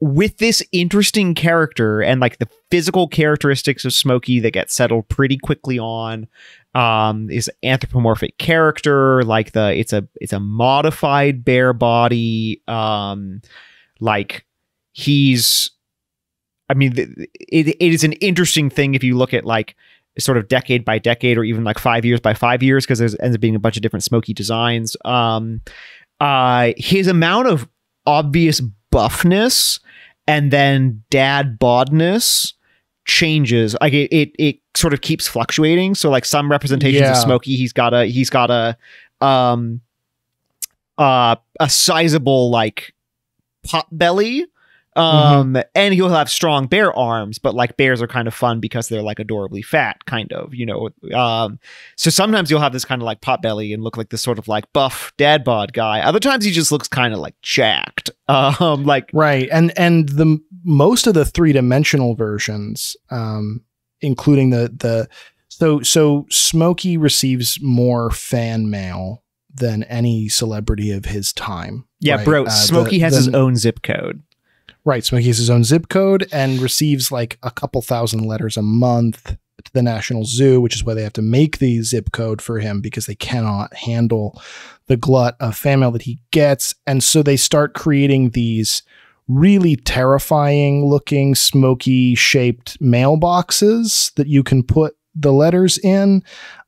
with this interesting character and like the physical characteristics of Smokey that get settled pretty quickly on um is anthropomorphic character like the it's a it's a modified bear body um like he's I mean, it, it is an interesting thing if you look at like sort of decade by decade or even like five years by five years because there ends up being a bunch of different Smokey designs. Um, uh, his amount of obvious buffness and then dad bodness changes. Like it, it, it sort of keeps fluctuating. So like some representations Yeah. of Smokey, he's got a, he's got a, um, uh, a sizable like pot belly um and he'll have strong bear arms but like bears are kind of fun because they're like adorably fat kind of you know um so sometimes you'll have this kind of like pot belly and look like this sort of like buff dad bod guy other times he just looks kind of like jacked um like Right. And and the most of the three-dimensional versions um including the the so so Smokey receives more fan mail than any celebrity of his time. yeah right? bro Uh, smokey the- has the- his own zip code Right. Smokey has his own zip code and receives like a couple thousand letters a month to the National Zoo, which is why they have to make the zip code for him because they cannot handle the glut of fan mail that he gets. And so they start creating these really terrifying looking, Smokey shaped mailboxes that you can put the letters in.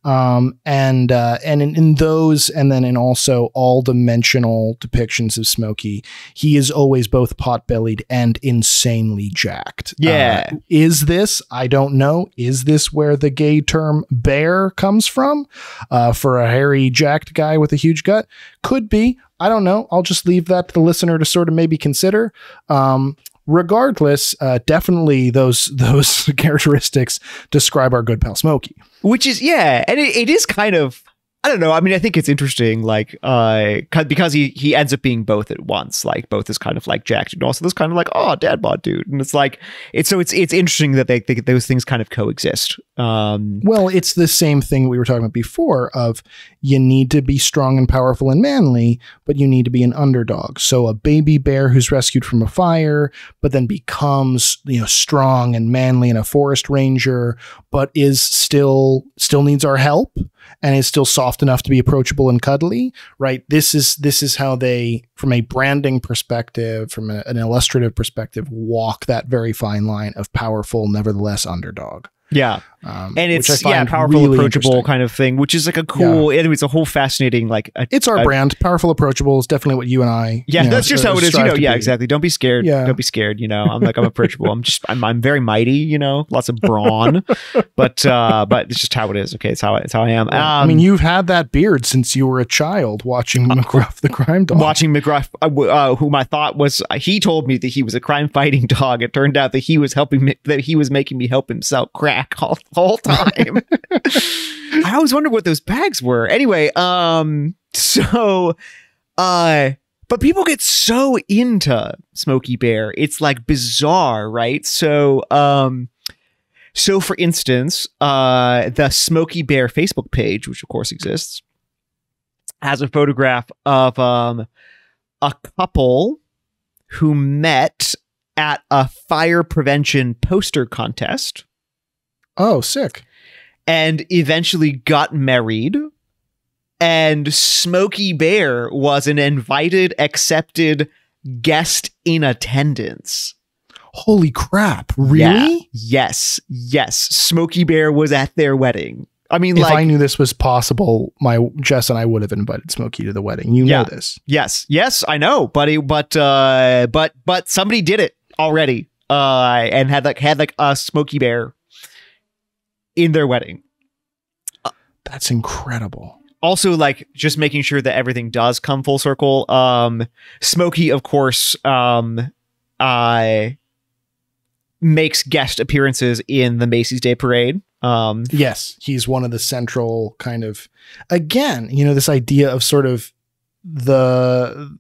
Um, and uh, and in, in those, and then in also all dimensional depictions of Smokey, he is always both pot bellied and insanely jacked. Yeah. Uh, is this, I don't know, is this where the gay term bear comes from? Uh, for a hairy, jacked guy with a huge gut? Could be. I don't know. I'll just leave that to the listener to sort of maybe consider. Um, regardless, uh, definitely those those characteristics describe our good pal Smokey. which is yeah and it, it is kind of i don't know. I mean i think it's interesting like uh 'cause- because he he ends up being both at once like both is kind of like jacked and also this kind of like oh dad bod dude. And it's like it's so it's it's interesting that they, they those things kind of coexist um Well, it's the same thing we were talking about before of you need to be strong and powerful and manly, but you need to be an underdog. So a baby bear who's rescued from a fire, but then becomes, you know, strong and manly and a forest ranger, but is still still needs our help and is still soft enough to be approachable and cuddly, right? This is this is how they from a branding perspective, from a- an illustrative perspective, walk that very fine line of powerful nevertheless underdog. Yeah. Um, And it's yeah, powerful, really approachable kind of thing, which is like a cool. Anyway, it's a whole fascinating like. A, It's our a- brand. Powerful, approachable is definitely what you and I. Yeah, you know, that's just uh, how it is. You know, yeah, be. exactly. Don't be scared. Yeah. Don't be scared. You know, I'm like I'm approachable. I'm just I'm I'm very mighty. You know, lots of brawn, but uh, but it's just how it is. Okay, it's how it's how I am. I Um, mean, you've had that beard since you were a child watching McGruff the Crime Dog. watching McGruff, uh, w- uh, whom I thought was uh, he told me that he was a crime fighting dog. It turned out that he was helping me, that he was making me help him sell crack all the whole time. I always wondered what those bags were. Anyway, um, so, uh, but people get so into Smokey Bear, it's like bizarre, right? So, um. So, for instance, uh, the Smokey Bear Facebook page, which of course exists, has a photograph of um, a couple who met at a fire prevention poster contest oh, sick. and eventually got married. And Smokey Bear was an invited, accepted guest in attendance. Holy crap! Yeah. Really? Yes. Yes. Smokey Bear was at their wedding. I mean, If like, I knew this was possible, my Jess and I would have invited Smokey to the wedding. You Yeah. know this. Yes, yes, I know, buddy, but uh but but somebody did it already. Uh and had like had like a Smokey Bear in their wedding. That's incredible. Also like just making sure that everything does come full circle. Um Smokey of course um uh makes guest appearances in the Macy's Day Parade. Um Yes, he's one of the central kind of again, you know, this idea of sort of the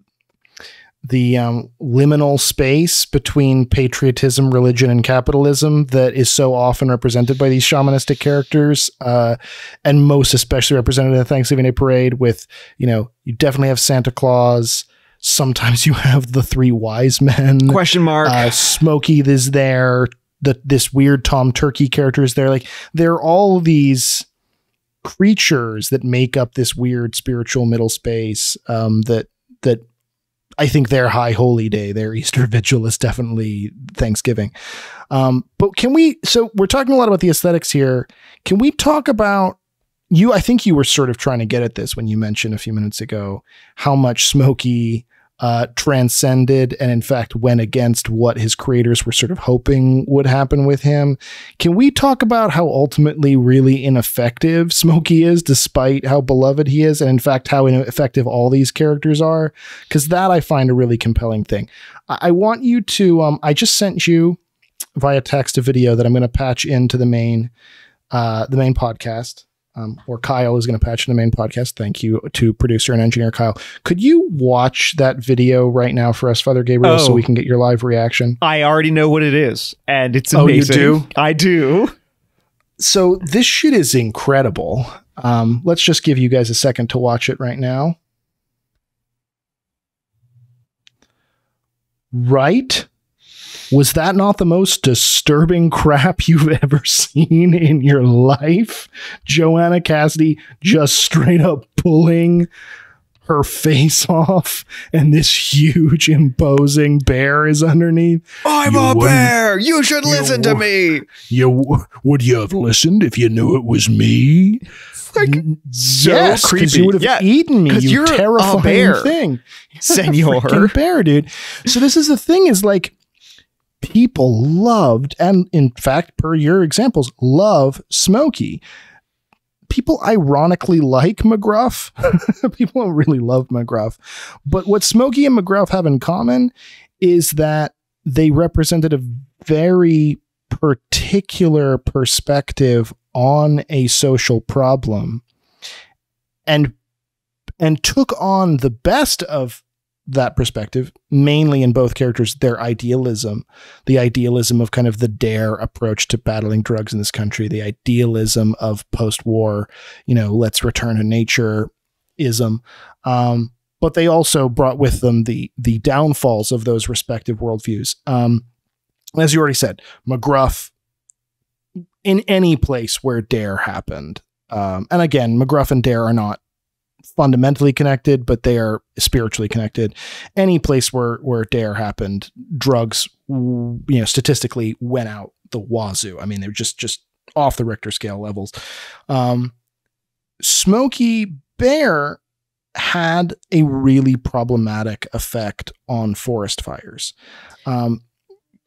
the um, liminal space between patriotism, religion, and capitalism that is so often represented by these shamanistic characters, uh, and most especially represented in the Thanksgiving Day Parade. With you know, you definitely have Santa Claus. Sometimes you have the three wise men. question mark. Uh, Smokey is there. The this weird Tom Turkey character is there. Like there are all these creatures that make up this weird spiritual middle space. Um, that that I think their high holy day, their Easter vigil is definitely Thanksgiving. Um, but can we? So we're talking a lot about the aesthetics here. Can we talk about? You, I think you were sort of trying to get at this when you mentioned a few minutes ago how much Smokey uh, transcended and in fact went against what his creators were sort of hoping would happen with him. Can we talk about how ultimately really ineffective Smokey is, despite how beloved he is, and in fact how ineffective all these characters are? Because that I find a really compelling thing. I, I want you to. Um, I just sent you via text a video that I'm going to patch into the main, uh, the main podcast. Um, or Kyle is going to patch in the main podcast. Thank you to producer and engineer Kyle. Could you watch that video right now for us, Father Gabriel, so Oh. we can get your live reaction? I already know what it is, and it's Oh, you do? I do. So this shit is incredible. Um, let's just give you guys a second to watch it right now. Right? Was that not the most disturbing crap you've ever seen in your life? Joanna Cassidy just straight up pulling her face off, and this huge, imposing bear is underneath. I'm You a bear. You should you listen to me. You would you have listened if you knew it was me? Like, N- so yes, creepy. You would have Yeah, eaten me. You you're a terrifying bear. thing, Senor. Bear, dude. So this is the thing: is like people loved, and in fact, per your examples, love Smokey. People ironically like McGruff. people don't really love McGruff, but what Smokey and McGruff have in common is that they represented a very particular perspective on a social problem and and took on the best of that perspective mainly in both characters their idealism the idealism of kind of the DARE approach to battling drugs in this country the idealism of post-war you know let's return to nature ism um, but they also brought with them the the downfalls of those respective worldviews. Um, as you already said McGruff in any place where DARE happened um, and again McGruff and DARE are not fundamentally connected but they are spiritually connected any place where where DARE happened drugs you know statistically went out the wazoo i mean they're just just off the Richter scale levels. Um, Bear had a really problematic effect on forest fires. Um,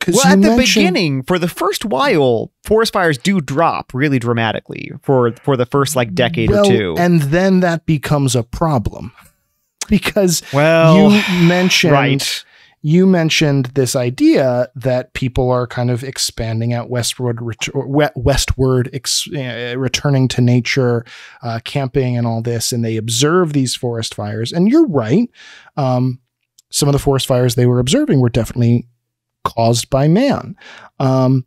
well, at the beginning, for the first while, forest fires do drop really dramatically for for the first like decade well, or two, and then that becomes a problem because well, you mentioned right you mentioned this idea that people are kind of expanding out westward, westward, ex- uh, returning to nature, uh, camping, and all this, and they observe these forest fires. And you're right. Um, some of the forest fires they were observing were definitely caused by man. Um,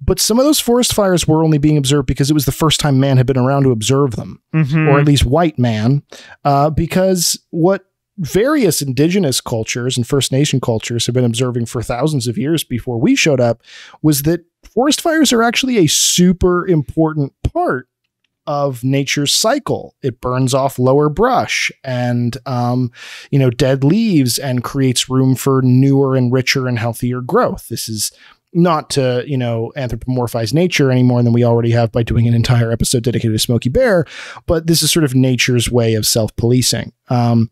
but some of those forest fires were only being observed because it was the first time man had been around to observe them, mm-hmm. or at least white man. Uh, because what various indigenous cultures and First Nation cultures have been observing for thousands of years before we showed up was that forest fires are actually a super important part of nature's cycle. It burns off lower brush and, um, you know, dead leaves and creates room for newer and richer and healthier growth. This is not to, you know, anthropomorphize nature any more than we already have by doing an entire episode dedicated to Smokey Bear, but this is sort of nature's way of self policing. Um,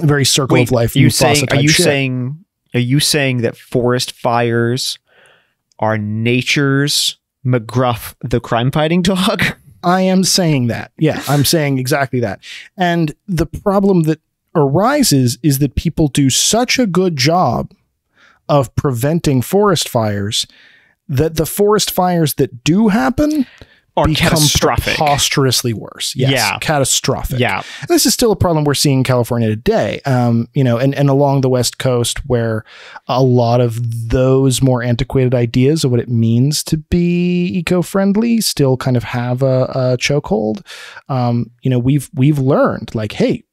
very circle Wait, of life. You saying? Are you shit. saying? Are you saying that forest fires are nature's McGruff, the crime fighting dog? I am saying that. Yeah, I'm saying exactly that. And the problem that arises is that people do such a good job of preventing forest fires that the forest fires that do happen are become catastrophic. preposterously worse. Yes, Yeah. catastrophic. Yeah. And this is still a problem we're seeing in California today. Um, you know, and, and along the West Coast, where a lot of those more antiquated ideas of what it means to be eco-friendly still kind of have a, a chokehold. Um, you know, we've we've learned like, hey,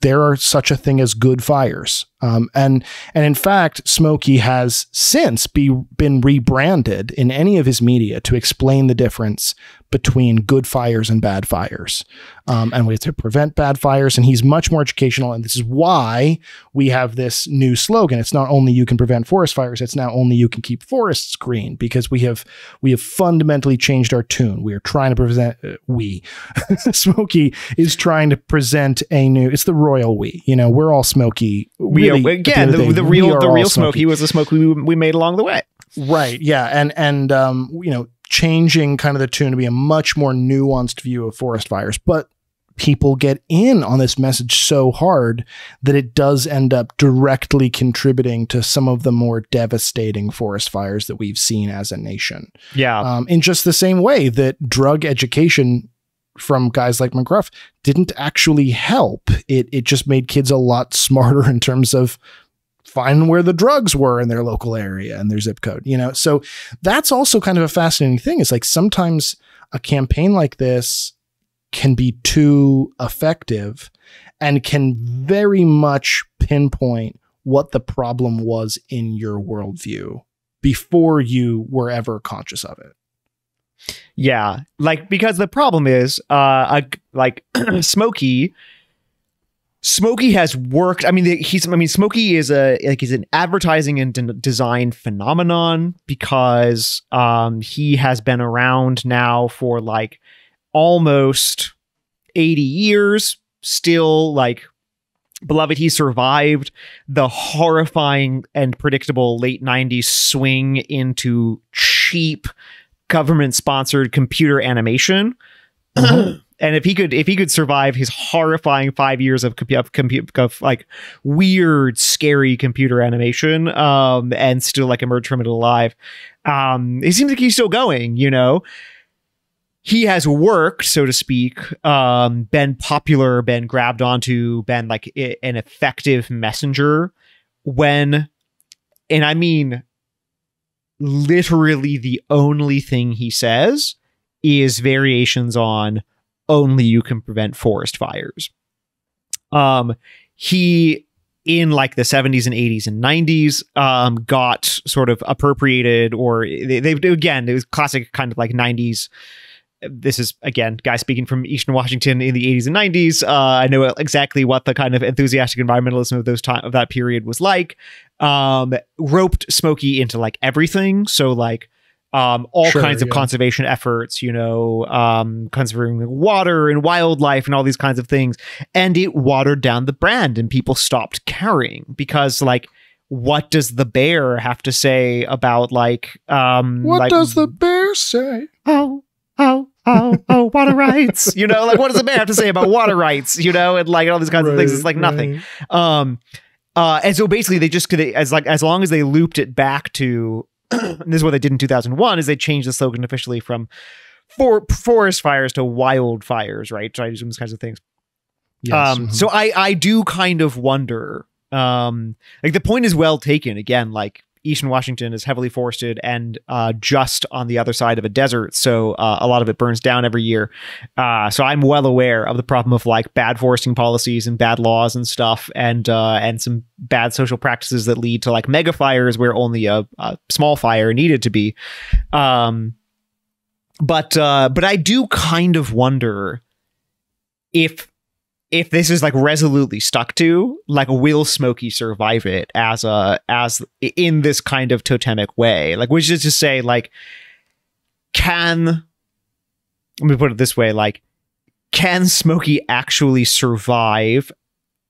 there are such a thing as good fires. Um, and and in fact, Smokey has since be, been rebranded in any of his media to explain the difference between good fires and bad fires, um, and we have to prevent bad fires. And he's much more educational, and this is why we have this new slogan. It's not only you can prevent forest fires; it's now only you can keep forests green because we have we have fundamentally changed our tune. We are trying to present uh, we Smokey is trying to present a new. It's the royal we. You know, we're all Smokey. We Really, are, again, of the, day, the real the real Smokey was the smoke we, we made along the way. Right. Yeah. And and um, you know, changing kind of the tune to be a much more nuanced view of forest fires. But people get in on this message so hard that it does end up directly contributing to some of the more devastating forest fires that we've seen as a nation. Yeah. Um, in just the same way that drug education from guys like McGruff didn't actually help. It it just made kids a lot smarter in terms of finding where the drugs were in their local area and their zip code. You know, so that's also kind of a fascinating thing. Is like sometimes a campaign like this can be too effective and can very much pinpoint what the problem was in your worldview before you were ever conscious of it. Yeah, like because the problem is, uh, like Smokey. Smokey has worked. I mean, he's. I mean, Smokey is a like he's an advertising and de- design phenomenon because um he has been around now for like almost eighty years. Still, like beloved, he survived the horrifying and predictable late '90s swing into cheap government sponsored computer animation. and if he could if he could survive his horrifying 5 years of compu- of, compu- of like weird scary computer animation um and still like emerge from it alive um it seems like he's still going you know? He has worked so to speak um been popular been grabbed onto been like i- an effective messenger when and i mean literally the only thing he says is variations on only you can prevent forest fires. Um, he in like the 70s and 80s and 90s um, got sort of appropriated or they, they again it was classic kind of like 90s this is again guy speaking from eastern washington in the 80s and 90s uh, i know exactly what the kind of enthusiastic environmentalism of those time of that period was like. Um, roped smokey into like everything. So like um, all Sure, kinds of yeah. conservation efforts, you know, um, conserving water and wildlife and all these kinds of things. And it watered down the brand and people stopped caring because, like, what does the bear have to say about, like, um, What like, does the bear say? oh, oh, oh, oh, water rights? You know, like, what does the bear have to say about water rights? You know, and like all these kinds of things. It's like nothing. Um, uh, and so basically, they just could as like as long as they looped it back to this is what they did in 2001 is they changed the slogan officially from for forest fires to wildfires, right? Try to do these kinds of things. Yes. Um, mhm. so I I do kind of wonder. Um, like the point is well taken. Again, like Eastern Washington is heavily forested and uh, just on the other side of a desert, so uh, a lot of it burns down every year. Uh, so I'm well aware of the problem of like bad foresting policies and bad laws and stuff, and uh, and some bad social practices that lead to like mega fires where only a, a small fire needed to be. Um, but uh, but I do kind of wonder if if this is like resolutely stuck to like will Smokey survive it as a as in this kind of totemic way? Like which is to say like can let me put it this way like can Smokey actually survive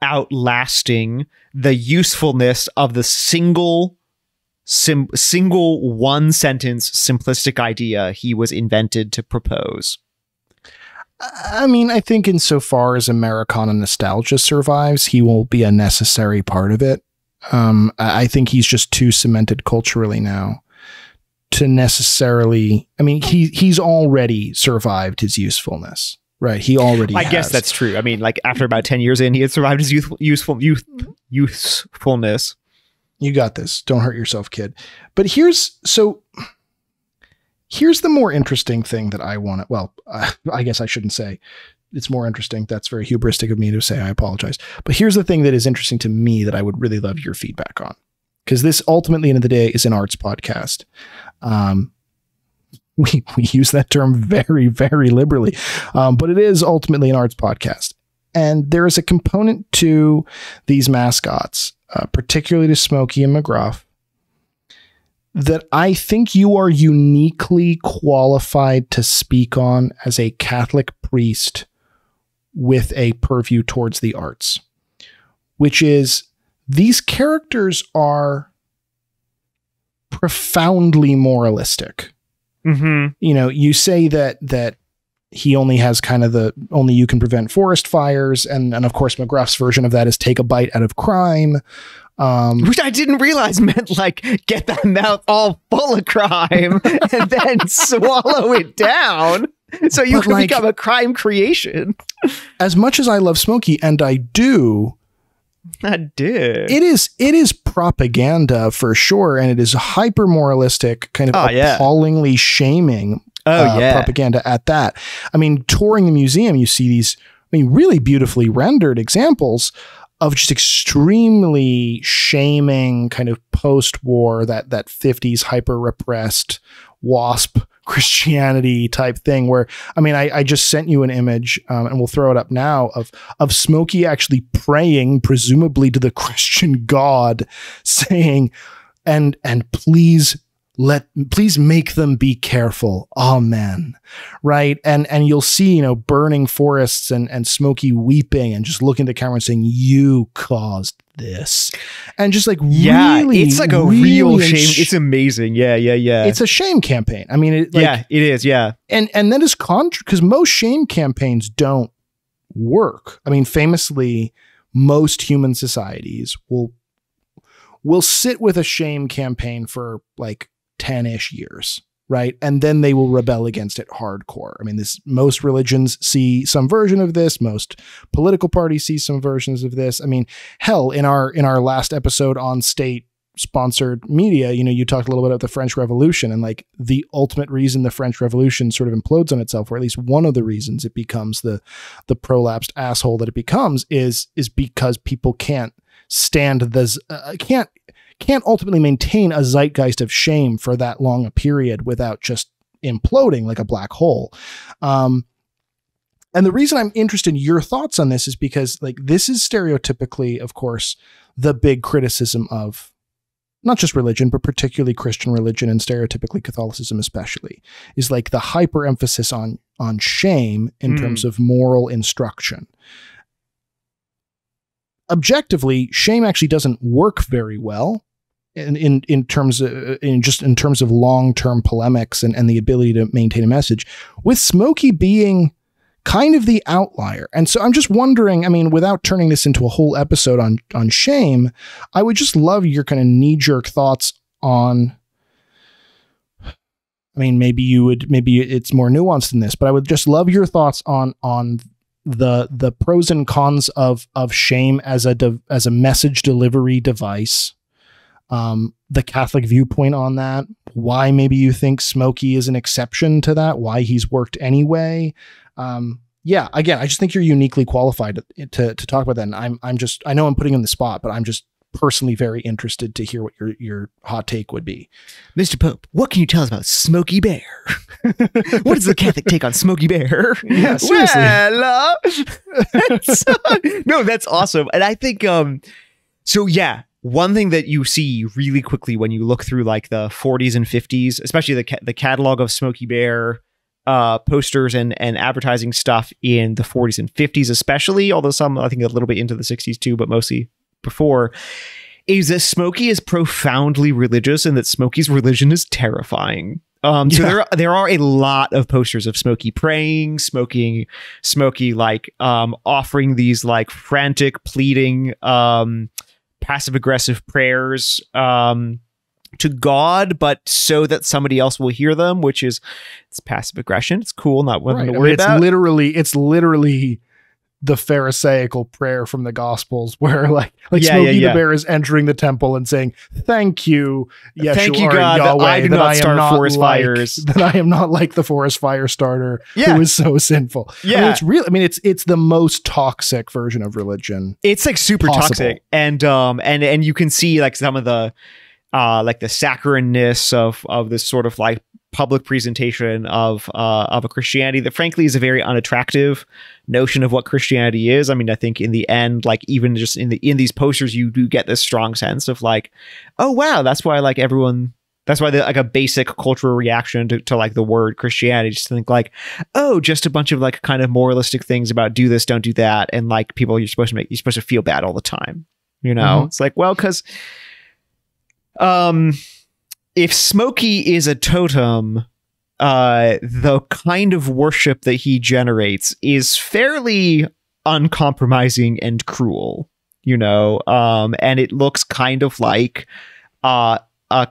outlasting the usefulness of the single sim- single one sentence simplistic idea he was invented to propose I mean, I think insofar as Americana nostalgia survives, he will be a necessary part of it. Um, I think he's just too cemented culturally now to necessarily. I mean, he he's already survived his usefulness, right? He already. I guess that's true. I mean, like after about ten years in, he had survived his youthful, useful, youth, usefulness. You got this. Don't hurt yourself, kid. But here's so. Here's the more interesting thing that I want to. Well, uh, I guess I shouldn't say it's more interesting. That's very hubristic of me to say. I apologize. But here's the thing that is interesting to me that I would really love your feedback on, because this ultimately, end of the day, is an arts podcast. Um, we we use that term very very liberally, um, but it is ultimately an arts podcast, and there is a component to these mascots, uh, particularly to Smokey and McGruff, that I think you are uniquely qualified to speak on as a Catholic priest with a purview towards the arts, which is these characters are profoundly moralistic Mm-hmm. you know, you say that that he only has kind of the only you can prevent forest fires, and and of course McGruff's version of that is take a bite out of crime. Um, Which I didn't realize meant like get that mouth all full of crime and then swallow it down, so you can like- become a crime creation. as much as I love Smokey, and I do, I do. it is it is propaganda for sure, and it is hyper moralistic, kind of Oh, yeah. appallingly shaming oh uh, yeah. propaganda at that. I mean, touring the museum, you see these, I mean, really beautifully rendered examples of just extremely shaming kind of post-war that that 50s hyper repressed wasp Christianity type thing where I mean I, I just sent you an image um, and we'll throw it up now of of Smokey actually praying presumably to the Christian God saying and and please let please make them be careful amen right and and you'll see you know burning forests and and Smokey weeping and just looking at the camera and saying you caused this and just like yeah, really it's like a really real shame. It's amazing. Yeah, yeah, yeah. it's a shame campaign i mean it, like, yeah, it is. Yeah. and and that is contra because most shame campaigns don't work i mean famously most human societies will will sit with a shame campaign for like 10ish years right? And then they will rebel against it hardcore. I mean this most religions see some version of this. Most political parties see some versions of this. I mean hell in our in our last episode on state sponsored media you know you talked a little bit about the french revolution and like the ultimate reason the french revolution sort of implodes on itself or at least one of the reasons it becomes the the prolapsed asshole that it becomes is is because people can't stand this uh, can't can't ultimately maintain a zeitgeist of shame for that long a period without just imploding like a black hole um and the reason I'm interested in your thoughts on this is because like this is stereotypically of course the big criticism of not just religion, but particularly Christian religion and stereotypically Catholicism, especially, is like the hyper emphasis on on shame in Mm. terms of moral instruction. Objectively, shame actually doesn't work very well in in, in terms of in just in terms of long term polemics and, and the ability to maintain a message. With Smokey being kind of the outlier. And so I'm just wondering, I mean, without turning this into a whole episode on on shame, I would just love your kind of knee jerk thoughts on. I mean, maybe you would, maybe it's more nuanced than this, but I would just love your thoughts on on the the pros and cons of of shame as a de, as a message delivery device. Um, the Catholic viewpoint on that, why maybe you think Smokey is an exception to that, why he's worked anyway. Um, yeah, again, I just think you're uniquely qualified to, to to talk about that. And I'm I'm just I know I'm putting on the spot, but I'm just personally very interested to hear what your your hot take would be. Mr. Pope, what can you tell us about Smokey Bear? what is the Catholic take on Smokey Bear? Yeah, seriously. Well, uh, that's- no, that's awesome. And I think um so yeah, one thing that you see really quickly when you look through like the 40s and 50s, especially the ca- the catalog of Smokey Bear uh posters and and advertising stuff in the 40s and 50s especially, although some I think a little bit into the 60s too, but mostly before is that Smokey is profoundly religious and that Smokey's religion is terrifying. Um, so Yeah. there there are a lot of posters of Smokey praying, smoking, Smokey like um, offering these like frantic, pleading, um, passive aggressive prayers um, to God, but so that somebody else will hear them, which is it's passive aggression. It's cool, not one Right. to I mean, it's about. literally it's literally the Pharisaical prayer from the Gospels, where like like Yeah, Smokey yeah, yeah. the Bear is entering the temple and saying, "Thank you, Yeshua, Thank you, God, that Yahweh, I do that not I start not forest like, fires." That I am not like the forest fire starter Yeah. who is so sinful." I mean, Yeah. it's real. I mean, it's it's the most toxic version of religion. it's like super possible. toxic and um and and you can see like some of the uh like the saccharineness of of this sort of like public presentation of uh of a christianity that frankly is a very unattractive notion of what christianity is i mean i think in the end like even just in the in these posters you do get this strong sense of like oh wow that's why like everyone that's why the, like a basic cultural reaction to, to like the word christianity just think like oh just a bunch of like kind of moralistic things about do this don't do that and like people you're supposed to make you're supposed to feel bad all the time you know Mhm. it's like well because um if smokey is a totem uh the kind of worship that he generates is fairly uncompromising and cruel you know um and it looks kind of like uh a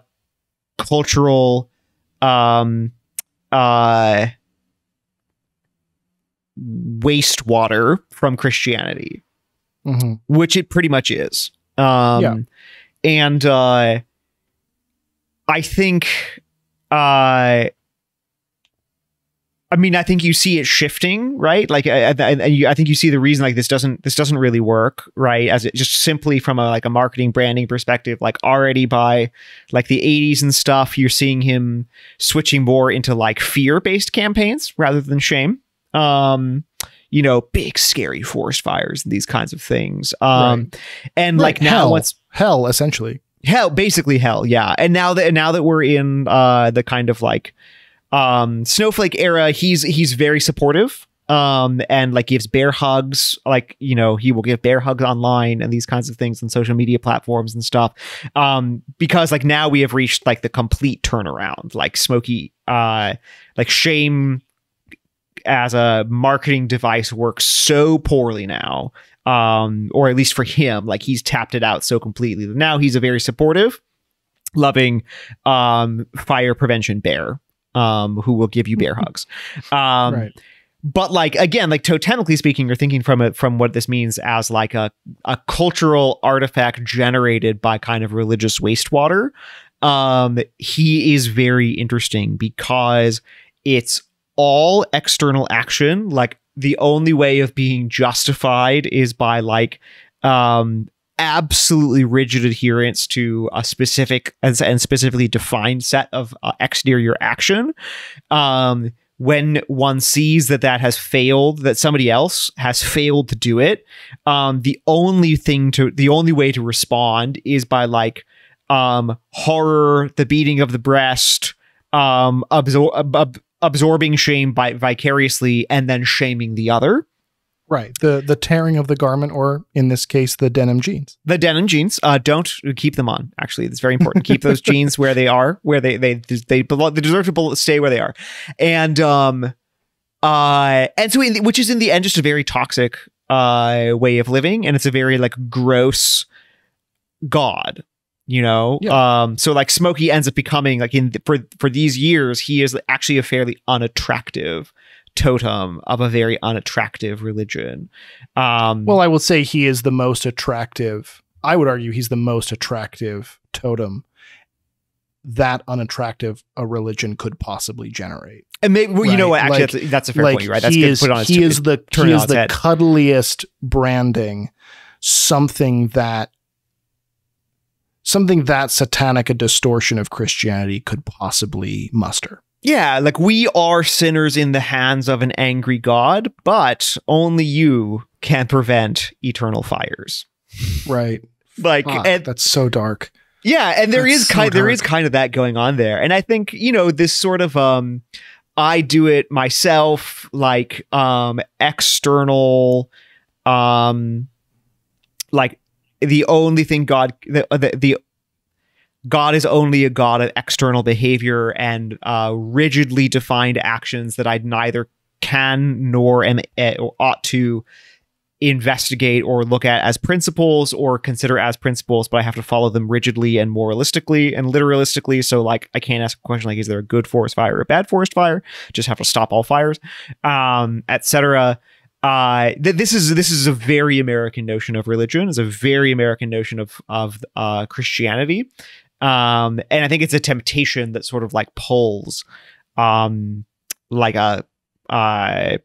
cultural um uh wastewater from Christianity, Mhm. which it pretty much is. Um Yeah. and uh I think uh I mean, I think you see it shifting, right? Like, I, I, I, you- I think you see the reason like this doesn't this doesn't really work, right? As it just simply from a like a marketing branding perspective, like already by like the '80s and stuff, you're seeing him switching more into like fear based campaigns rather than shame. Um, you know, big scary forest fires and these kinds of things. Um, and like now, hell, what's hell essentially. Hell basically hell yeah. And now that now that we're in uh the kind of like um snowflake era he's he's very supportive um and like gives bear hugs. Like you know he will give bear hugs online and these kinds of things on social media platforms and stuff. Um because like now we have reached like the complete turnaround. Like Smokey uh like shame as a marketing device works so poorly now um or at least for him like he's tapped it out so completely. Now he's a very supportive loving um fire prevention bear um who will give you bear hugs. Um right. but like again like totemically speaking you're thinking from it from what this means as like a a cultural artifact generated by kind of religious wastewater. Um he is very interesting because it's all external action like the only way of being justified is by like um absolutely rigid adherence to a specific and, specifically defined set of uh, exterior action. Um when one sees that that has failed that somebody else has failed to do it um the only thing to the only way to respond is by like um, horror, the beating of the breast, um, absor- ab- ab- absorbing shame by vicariously, and then shaming the other. Right. The the tearing of the garment, or in this case, the denim jeans. The denim jeans, uh, don't keep them on. Actually, it's very important. Keep those jeans where they are, where they they they belong. They deserve to stay where they are, and um, uh, and so in the, which is in the end just a very toxic uh way of living, and it's a very like gross god. You know, Yeah. um, so like Smokey ends up becoming like in for for these years, he is actually a fairly unattractive totem of a very unattractive religion. Um, Well, I will say he is the most attractive. I would argue he's the most attractive totem that unattractive a religion could possibly generate. And maybe well, you know what? Actually, like- that's, that's a fair like point. Right? That's he good. is Put on its he t- is the he is the head. cuddliest branding, something that something that satanic a distortion of Christianity could possibly muster. Yeah, like we are sinners in the hands of an angry God, but only you can prevent eternal fires. Right. Like, Fuck, and, that's so dark. yeah, and there That's is so kind there is kind of that going on there, and I think you know this sort of um, I do it myself, like um, external, um, like the only thing God the the, the God is only a God of external behavior and uh, rigidly defined actions that I neither can nor am eh, or ought to investigate or look at as principles or consider as principles, but I have to follow them rigidly and moralistically and literalistically. So, like, I can't ask a question like, "Is there a good forest fire or a bad forest fire?" Just have to stop all fires, um, etc. Uh, th- this is this is a very American notion of religion. It's a very American notion of of uh, Christianity. Um and i think it's a temptation that sort of like pulls um like a uh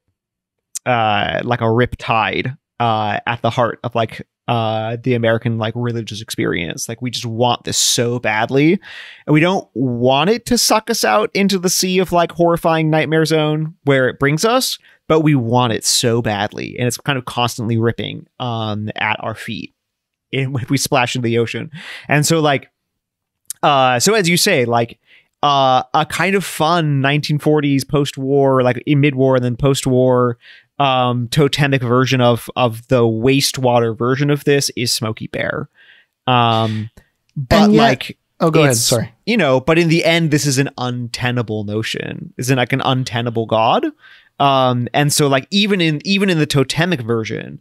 uh like a rip tide uh at the heart of like uh the american like religious experience. Like we just want this so badly and we don't want it to suck us out into the sea of like horrifying nightmare zone where it brings us but we want it so badly and it's kind of constantly ripping um at our feet when we splash into the ocean and so like uh so as you say like uh a kind of fun 1940s post-war like in mid-war and then post-war um totemic version of of the wastewater version of this is Smokey bear um but yet- like Oh, go ahead. Sorry. you know but in the end this is an untenable notion isn't like an untenable god um and so like even in even in the totemic version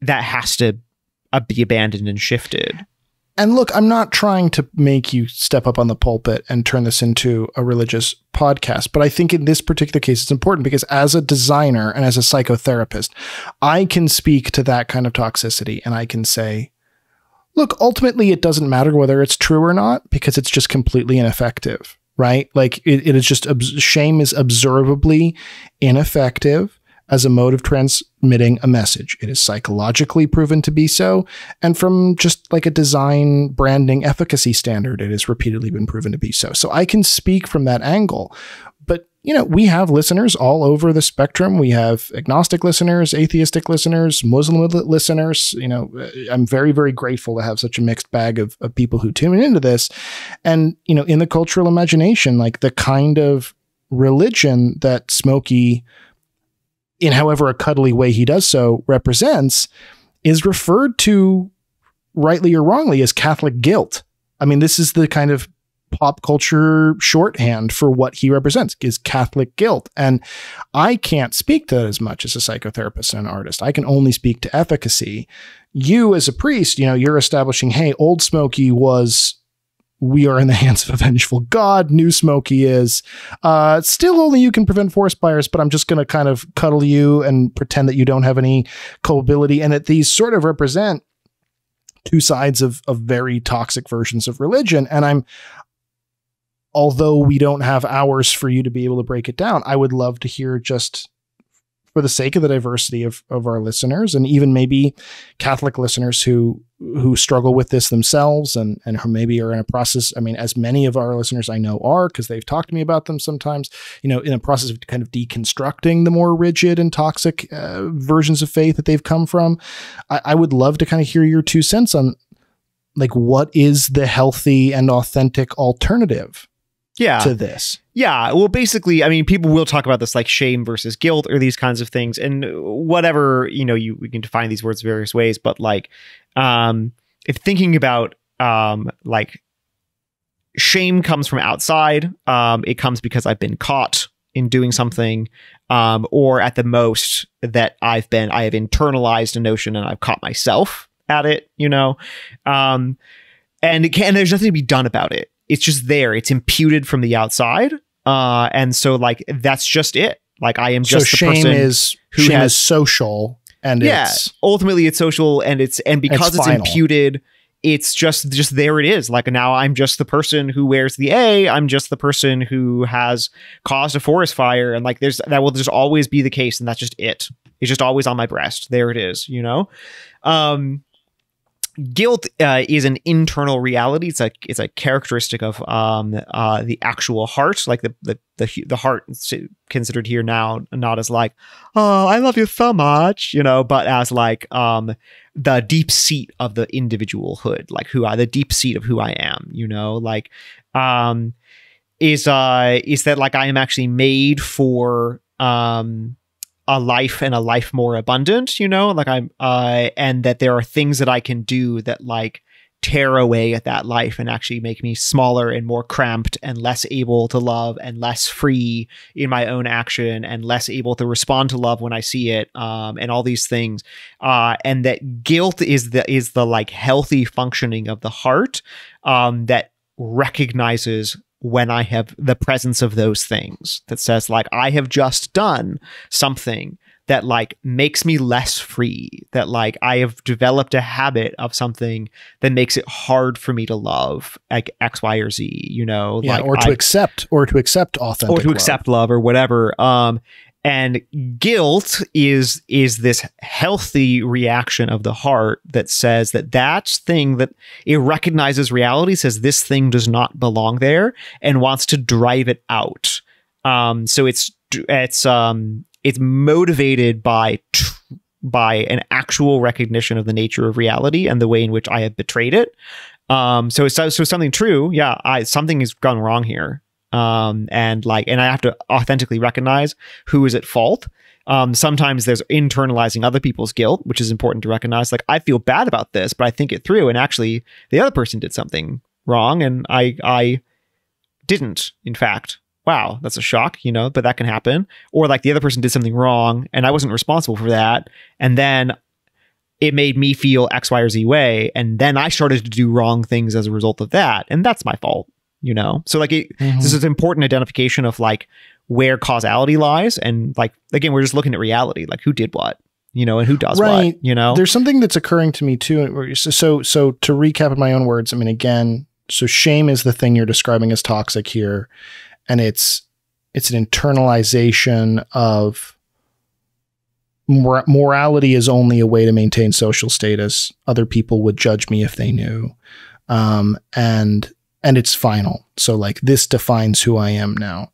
that has to uh, be abandoned and shifted. And look, I'm not trying to make you step up on the pulpit and turn this into a religious podcast, but I think in this particular case, it's important because as a designer and as a psychotherapist, I can speak to that kind of toxicity and I can say, look, ultimately, it doesn't matter whether it's true or not because it's just completely ineffective, right? Like it, it is just, shame is observably ineffective as a mode of transmitting a message. It is psychologically proven to be so. And from just like a design branding efficacy standard, it has repeatedly been proven to be so. So I can speak from that angle. You know, we have listeners all over the spectrum. We have agnostic listeners, atheistic listeners, Muslim listeners. You know, uh, I'm very, very grateful to have such a mixed bag of, of people who tune into this. And, you know, in the cultural imagination, like the kind of religion that Smokey in however a cuddly way he does so represents is referred to rightly or wrongly as Catholic guilt. I mean, this is the kind of pop culture shorthand for what he represents is Catholic guilt. And I can't speak to that as much as a psychotherapist and an artist. I can only speak to efficacy. You as a priest, you know, you're establishing, hey, old Smokey was we are in the hands of a vengeful God. New Smokey is uh, still only you can prevent forest fires, but I'm just going to kind of cuddle you and pretend that you don't have any culpability. And that these sort of represent two sides of, of very toxic versions of religion. And I'm, although we don't have hours for you to be able to break it down, I would love to hear just for the sake of the diversity of, of our listeners and even maybe Catholic listeners who who struggle with this themselves and and who maybe are in a process. I mean, as many of our listeners I know are because they've talked to me about them sometimes. You know, in a process of kind of deconstructing the more rigid and toxic uh, versions of faith that they've come from. I, I would love to kind of hear your two cents on like what is the healthy and authentic alternative yeah. to this. Yeah, well, basically, I mean, people will talk about this like shame versus guilt or these kinds of things, and whatever you know, you we can define these words various ways, but like, um, if thinking about um, like shame comes from outside, um, it comes because I've been caught in doing something, um, or at the most that I've been, I have internalized a notion and I've caught myself at it, you know, um, and it can, there's nothing to be done about it it's just there. It's imputed from the outside. Uh, and so like that's just it. Like I am so just the shame person is who shame has- is social and yeah. it's Ultimately, it's social, and it's and because It's it's, imputed, it's just just there. It is like now I'm just the person who wears the A. I'm just the person who has caused a forest fire, and like there's that will just always be the case, and that's just it. It's just always on my breast. There it is. You know. Um, guilt uh, is an internal reality. It's a it's a characteristic of um uh the actual heart, like the the the, the heart considered here now not as like oh I love you so much, you know, but as like um the deep seat of the individualhood, like who I the deep seat of who I am, you know, like um is uh is that like I am actually made for um a life and a life more abundant, you know, like I'm uh and that there are things that I can do that like tear away at that life and actually make me smaller and more cramped and less able to love and less free in my own action and less able to respond to love when I see it um and all these things. Uh and that guilt is the is the like healthy functioning of the heart um that recognizes when I have the presence of those things that says like I have just done something that like makes me less free that like I have developed a habit of something that makes it hard for me to love like X Y or Z you know yeah, like or to I- accept or to accept authentic or to love. accept love or whatever um and guilt is is this healthy reaction of the heart that says that that thing that it recognizes reality says this thing does not belong there and wants to drive it out. Um so it's it's um it's motivated by by an actual recognition of the nature of reality and the way in which I have betrayed it. Um so it's so something true yeah I something has gone wrong here um and like and i have to authentically recognize who is at fault. Um sometimes there's internalizing other people's guilt which is important to recognize. Like i feel bad about this but i think it through. And actually the other person did something wrong and i i didn't in fact. Wow that's a shock you know but that can happen. Or like the other person did something wrong and i wasn't responsible for that. And then it made me feel x y or z way. And then i started to do wrong things as a result of that. And that's my fault you know so like it, Mhm. this is an important identification of like where causality lies and like again we're just looking at reality like who did what you know and who does Right. what you know There's something that's occurring to me too. So, so, so to recap in my own words, I mean, again, so shame is the thing you're describing as toxic here, and it's it's an internalization of mor- morality is only a way to maintain social status. Other people would judge me if they knew, um, and and it's final. So like this defines who I am now.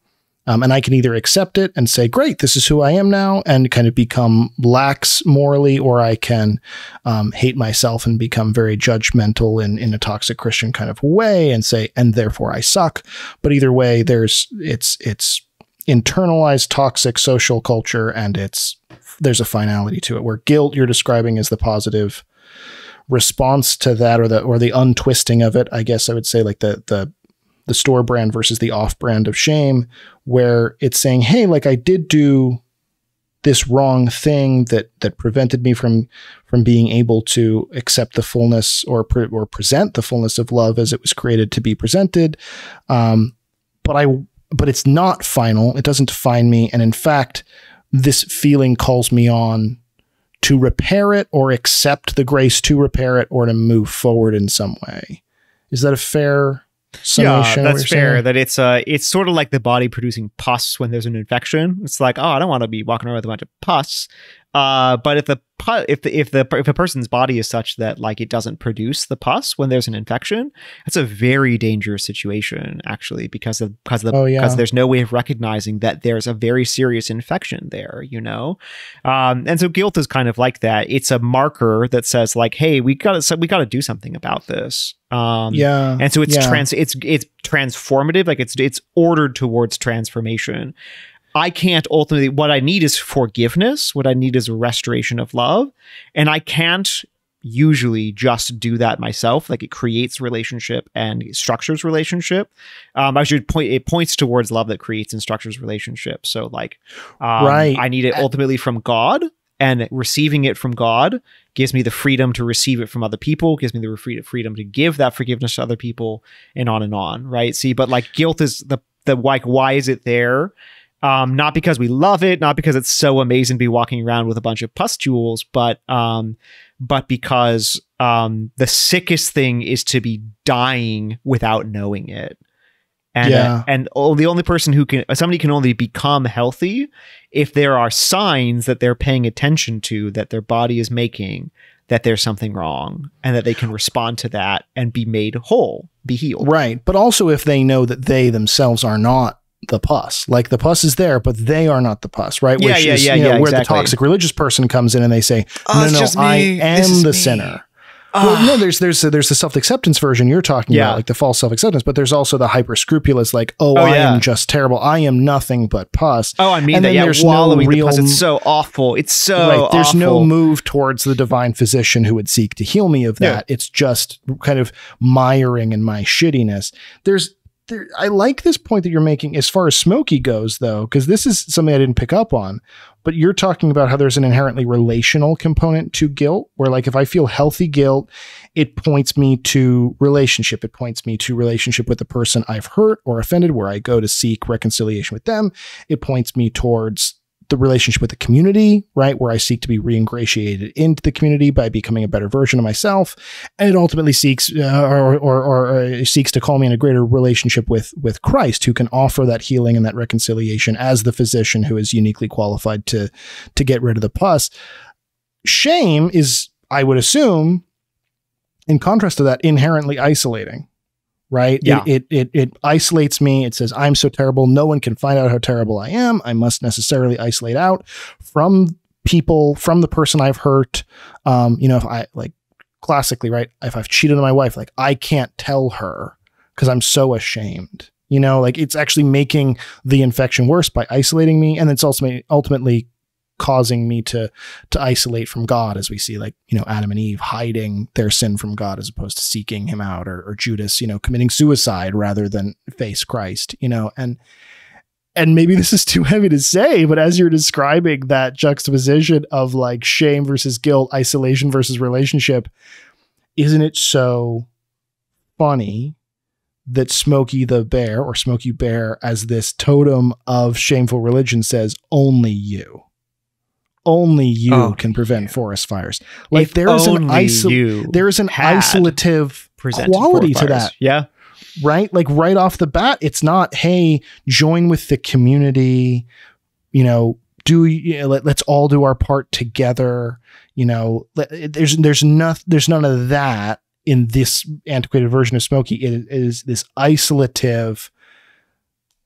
Um, and I can either accept it and say, great, this is who I am now, and kind of become lax morally, or I can um, hate myself and become very judgmental in, in a toxic Christian kind of way and say, and therefore I suck. But either way, there's it's it's internalized toxic social culture and it's there's a finality to it where guilt you're describing as the positive response to that or the or the untwisting of it i guess i would say like the the the store brand versus the off brand of shame where it's saying hey like i did do this wrong thing that that prevented me from from being able to accept the fullness or pre- or present the fullness of love as it was created to be presented. Um but i but it's not final. It doesn't define me. And in fact this feeling calls me on to repair it or accept the grace to repair it or to move forward in some way. Is that a fair summation? yeah that's fair saying? that it's uh it's sort of like the body producing pus when there's an infection it's like oh i don't want to be walking around with a bunch of pus Uh, but if the if the if the if a person's body is such that like it doesn't produce the pus when there's an infection, that's a very dangerous situation actually because of because of the, Oh, yeah. because there's no way of recognizing that there's a very serious infection there. You know, um, and so guilt is kind of like that. It's a marker that says like, hey, we got to we got to do something about this. Um, yeah. and so it's yeah. trans it's it's transformative like it's it's ordered towards transformation i can't ultimately what i need is forgiveness what i need is a restoration of love and i can't usually just do that myself. Like it creates relationship and structures relationship. Um i should point it points towards love that creates and structures relationship. So like um, Right. i need it ultimately from god and receiving it from god gives me the freedom to receive it from other people gives me the freedom to give that forgiveness to other people and on and on right? See but like guilt is the the like why is it there um not because we love it not because it's so amazing to be walking around with a bunch of pustules but um but because um the sickest thing is to be dying without knowing it. And uh, and oh, the only person who can somebody can only become healthy if there are signs that they're paying attention to that their body is making that there's something wrong and that they can respond to that and be made whole be healed. Right. But also if they know that they themselves are not the pus. Like the pus is there, but they are not the pus, right? Yeah, yeah, yeah, you know, yeah, where the toxic religious person comes in and they say, Oh, No, no, I am the me." sinner. Well, no, there's there's there's the self acceptance version you're talking Yeah. about, like the false self acceptance, but there's also the hyper scrupulous, like, oh, Oh, I yeah. am just terrible. I am nothing but pus. oh i mean And that then yeah there's no wallowing the pus, it's so awful it's so right. There's no move towards the divine physician who would seek to heal me of that. It's just kind of miring in my shittiness. There's there, I like this point that you're making as far as Smokey goes, though, because this is something I didn't pick up on. But you're talking about how there's an inherently relational component to guilt, where like if I feel healthy guilt, it points me to relationship. It points me to relationship with the person I've hurt or offended, where I go to seek reconciliation with them. It points me towards the relationship with the community, right? Where I seek to be reingratiated into the community by becoming a better version of myself. And it ultimately seeks uh, or, or, or uh, seeks to call me in a greater relationship with, with Christ, who can offer that healing and that reconciliation as the physician who is uniquely qualified to, to get rid of the pus. Shame is, I would assume, in contrast to that, inherently isolating. Right? Yeah. It, it it it isolates me. It says I'm so terrible. No one can find out how terrible I am. I must necessarily isolate out from people, from the person I've hurt. Um, you know, if I like classically, right? If I've cheated on my wife, like I can't tell her because I'm so ashamed. You know, like it's actually making the infection worse by isolating me, and it's also ultimately causing me to to isolate from God, as we see, like you know, Adam and Eve hiding their sin from God as opposed to seeking Him out, or, or Judas, you know, committing suicide rather than face Christ. You know, and and maybe this is too heavy to say, but as you're describing that juxtaposition of like shame versus guilt, isolation versus relationship, isn't it so funny that Smokey the Bear or Smokey Bear as this totem of shameful religion says only you. Only you Only can prevent you. forest fires. Like If there is an you there is an isolative quality to that yeah right? Like right off the bat, it's not, hey, join with the community, you know, do you know, let, let's all do our part together. You know, let, there's there's not there's none of that in this antiquated version of Smokey. It is this isolative.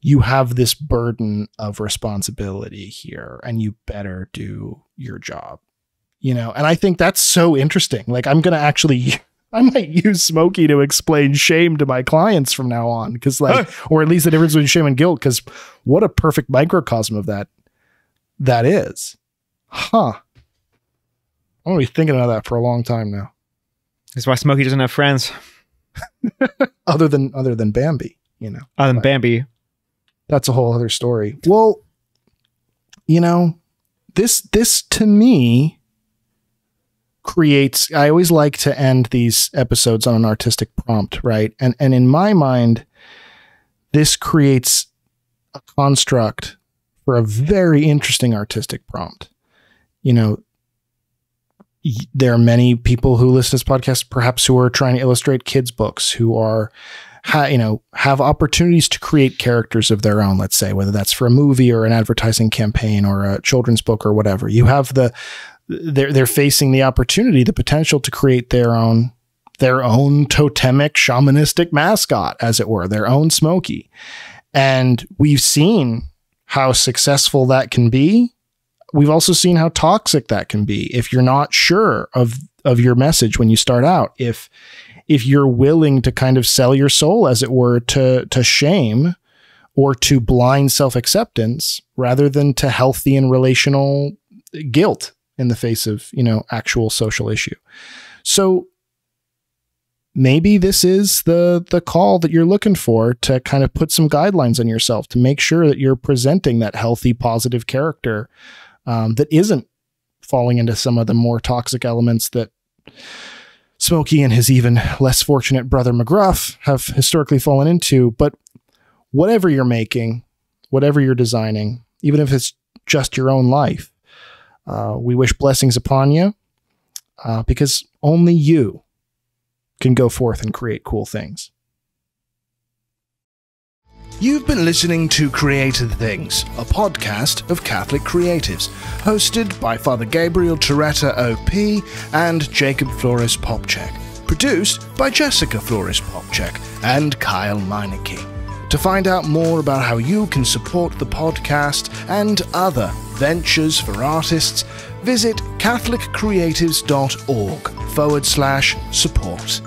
You have this burden of responsibility here, and you better do your job. You know, and I think that's so interesting. Like, I'm gonna actually I might use Smokey to explain shame to my clients from now on, because like, or at least the difference between shame and guilt. Because what a perfect microcosm of that that is, huh? I'm gonna be thinking about that for a long time now. that's why smokey doesn't have friends Other than other than Bambi, you know, other than Right. bambi that's a whole other story. Well, you know, this this to me creates I always like to end these episodes on an artistic prompt, right? And and in my mind this creates a construct for a very interesting artistic prompt. You know, there are many people who listen to this podcast perhaps who are trying to illustrate kids books who are ha, you know, have opportunities to create characters of their own, let's say, whether that's for a movie or an advertising campaign or a children's book or whatever. You have the they're they're facing the opportunity, the potential to create their own their own totemic shamanistic mascot, as it were, their own Smokey. And we've seen how successful that can be. We've also seen how toxic that can be if you're not sure of of your message when you start out. If if you're willing to kind of sell your soul, as it were, to to shame or to blind self acceptance rather than to healthy and relational guilt in the face of you know actual social issue. So maybe this is the the call that you're looking for to kind of put some guidelines on yourself to make sure that you're presenting that healthy positive character um, that isn't falling into some of the more toxic elements that Smokey and his even less fortunate brother McGruff have historically fallen into. But whatever you're making, whatever you're designing, even if it's just your own life, uh, we wish blessings upon you uh, because only you can go forth and create cool things. You've been listening to Created Things, a podcast of Catholic creatives, hosted by Father Gabriel Torretta OP and Jacob Flores Popcak, produced by Jessica Flores Popcak and Kyle Meineke. To find out more about how you can support the podcast and other ventures for artists, visit catholiccreatives.org forward slash support.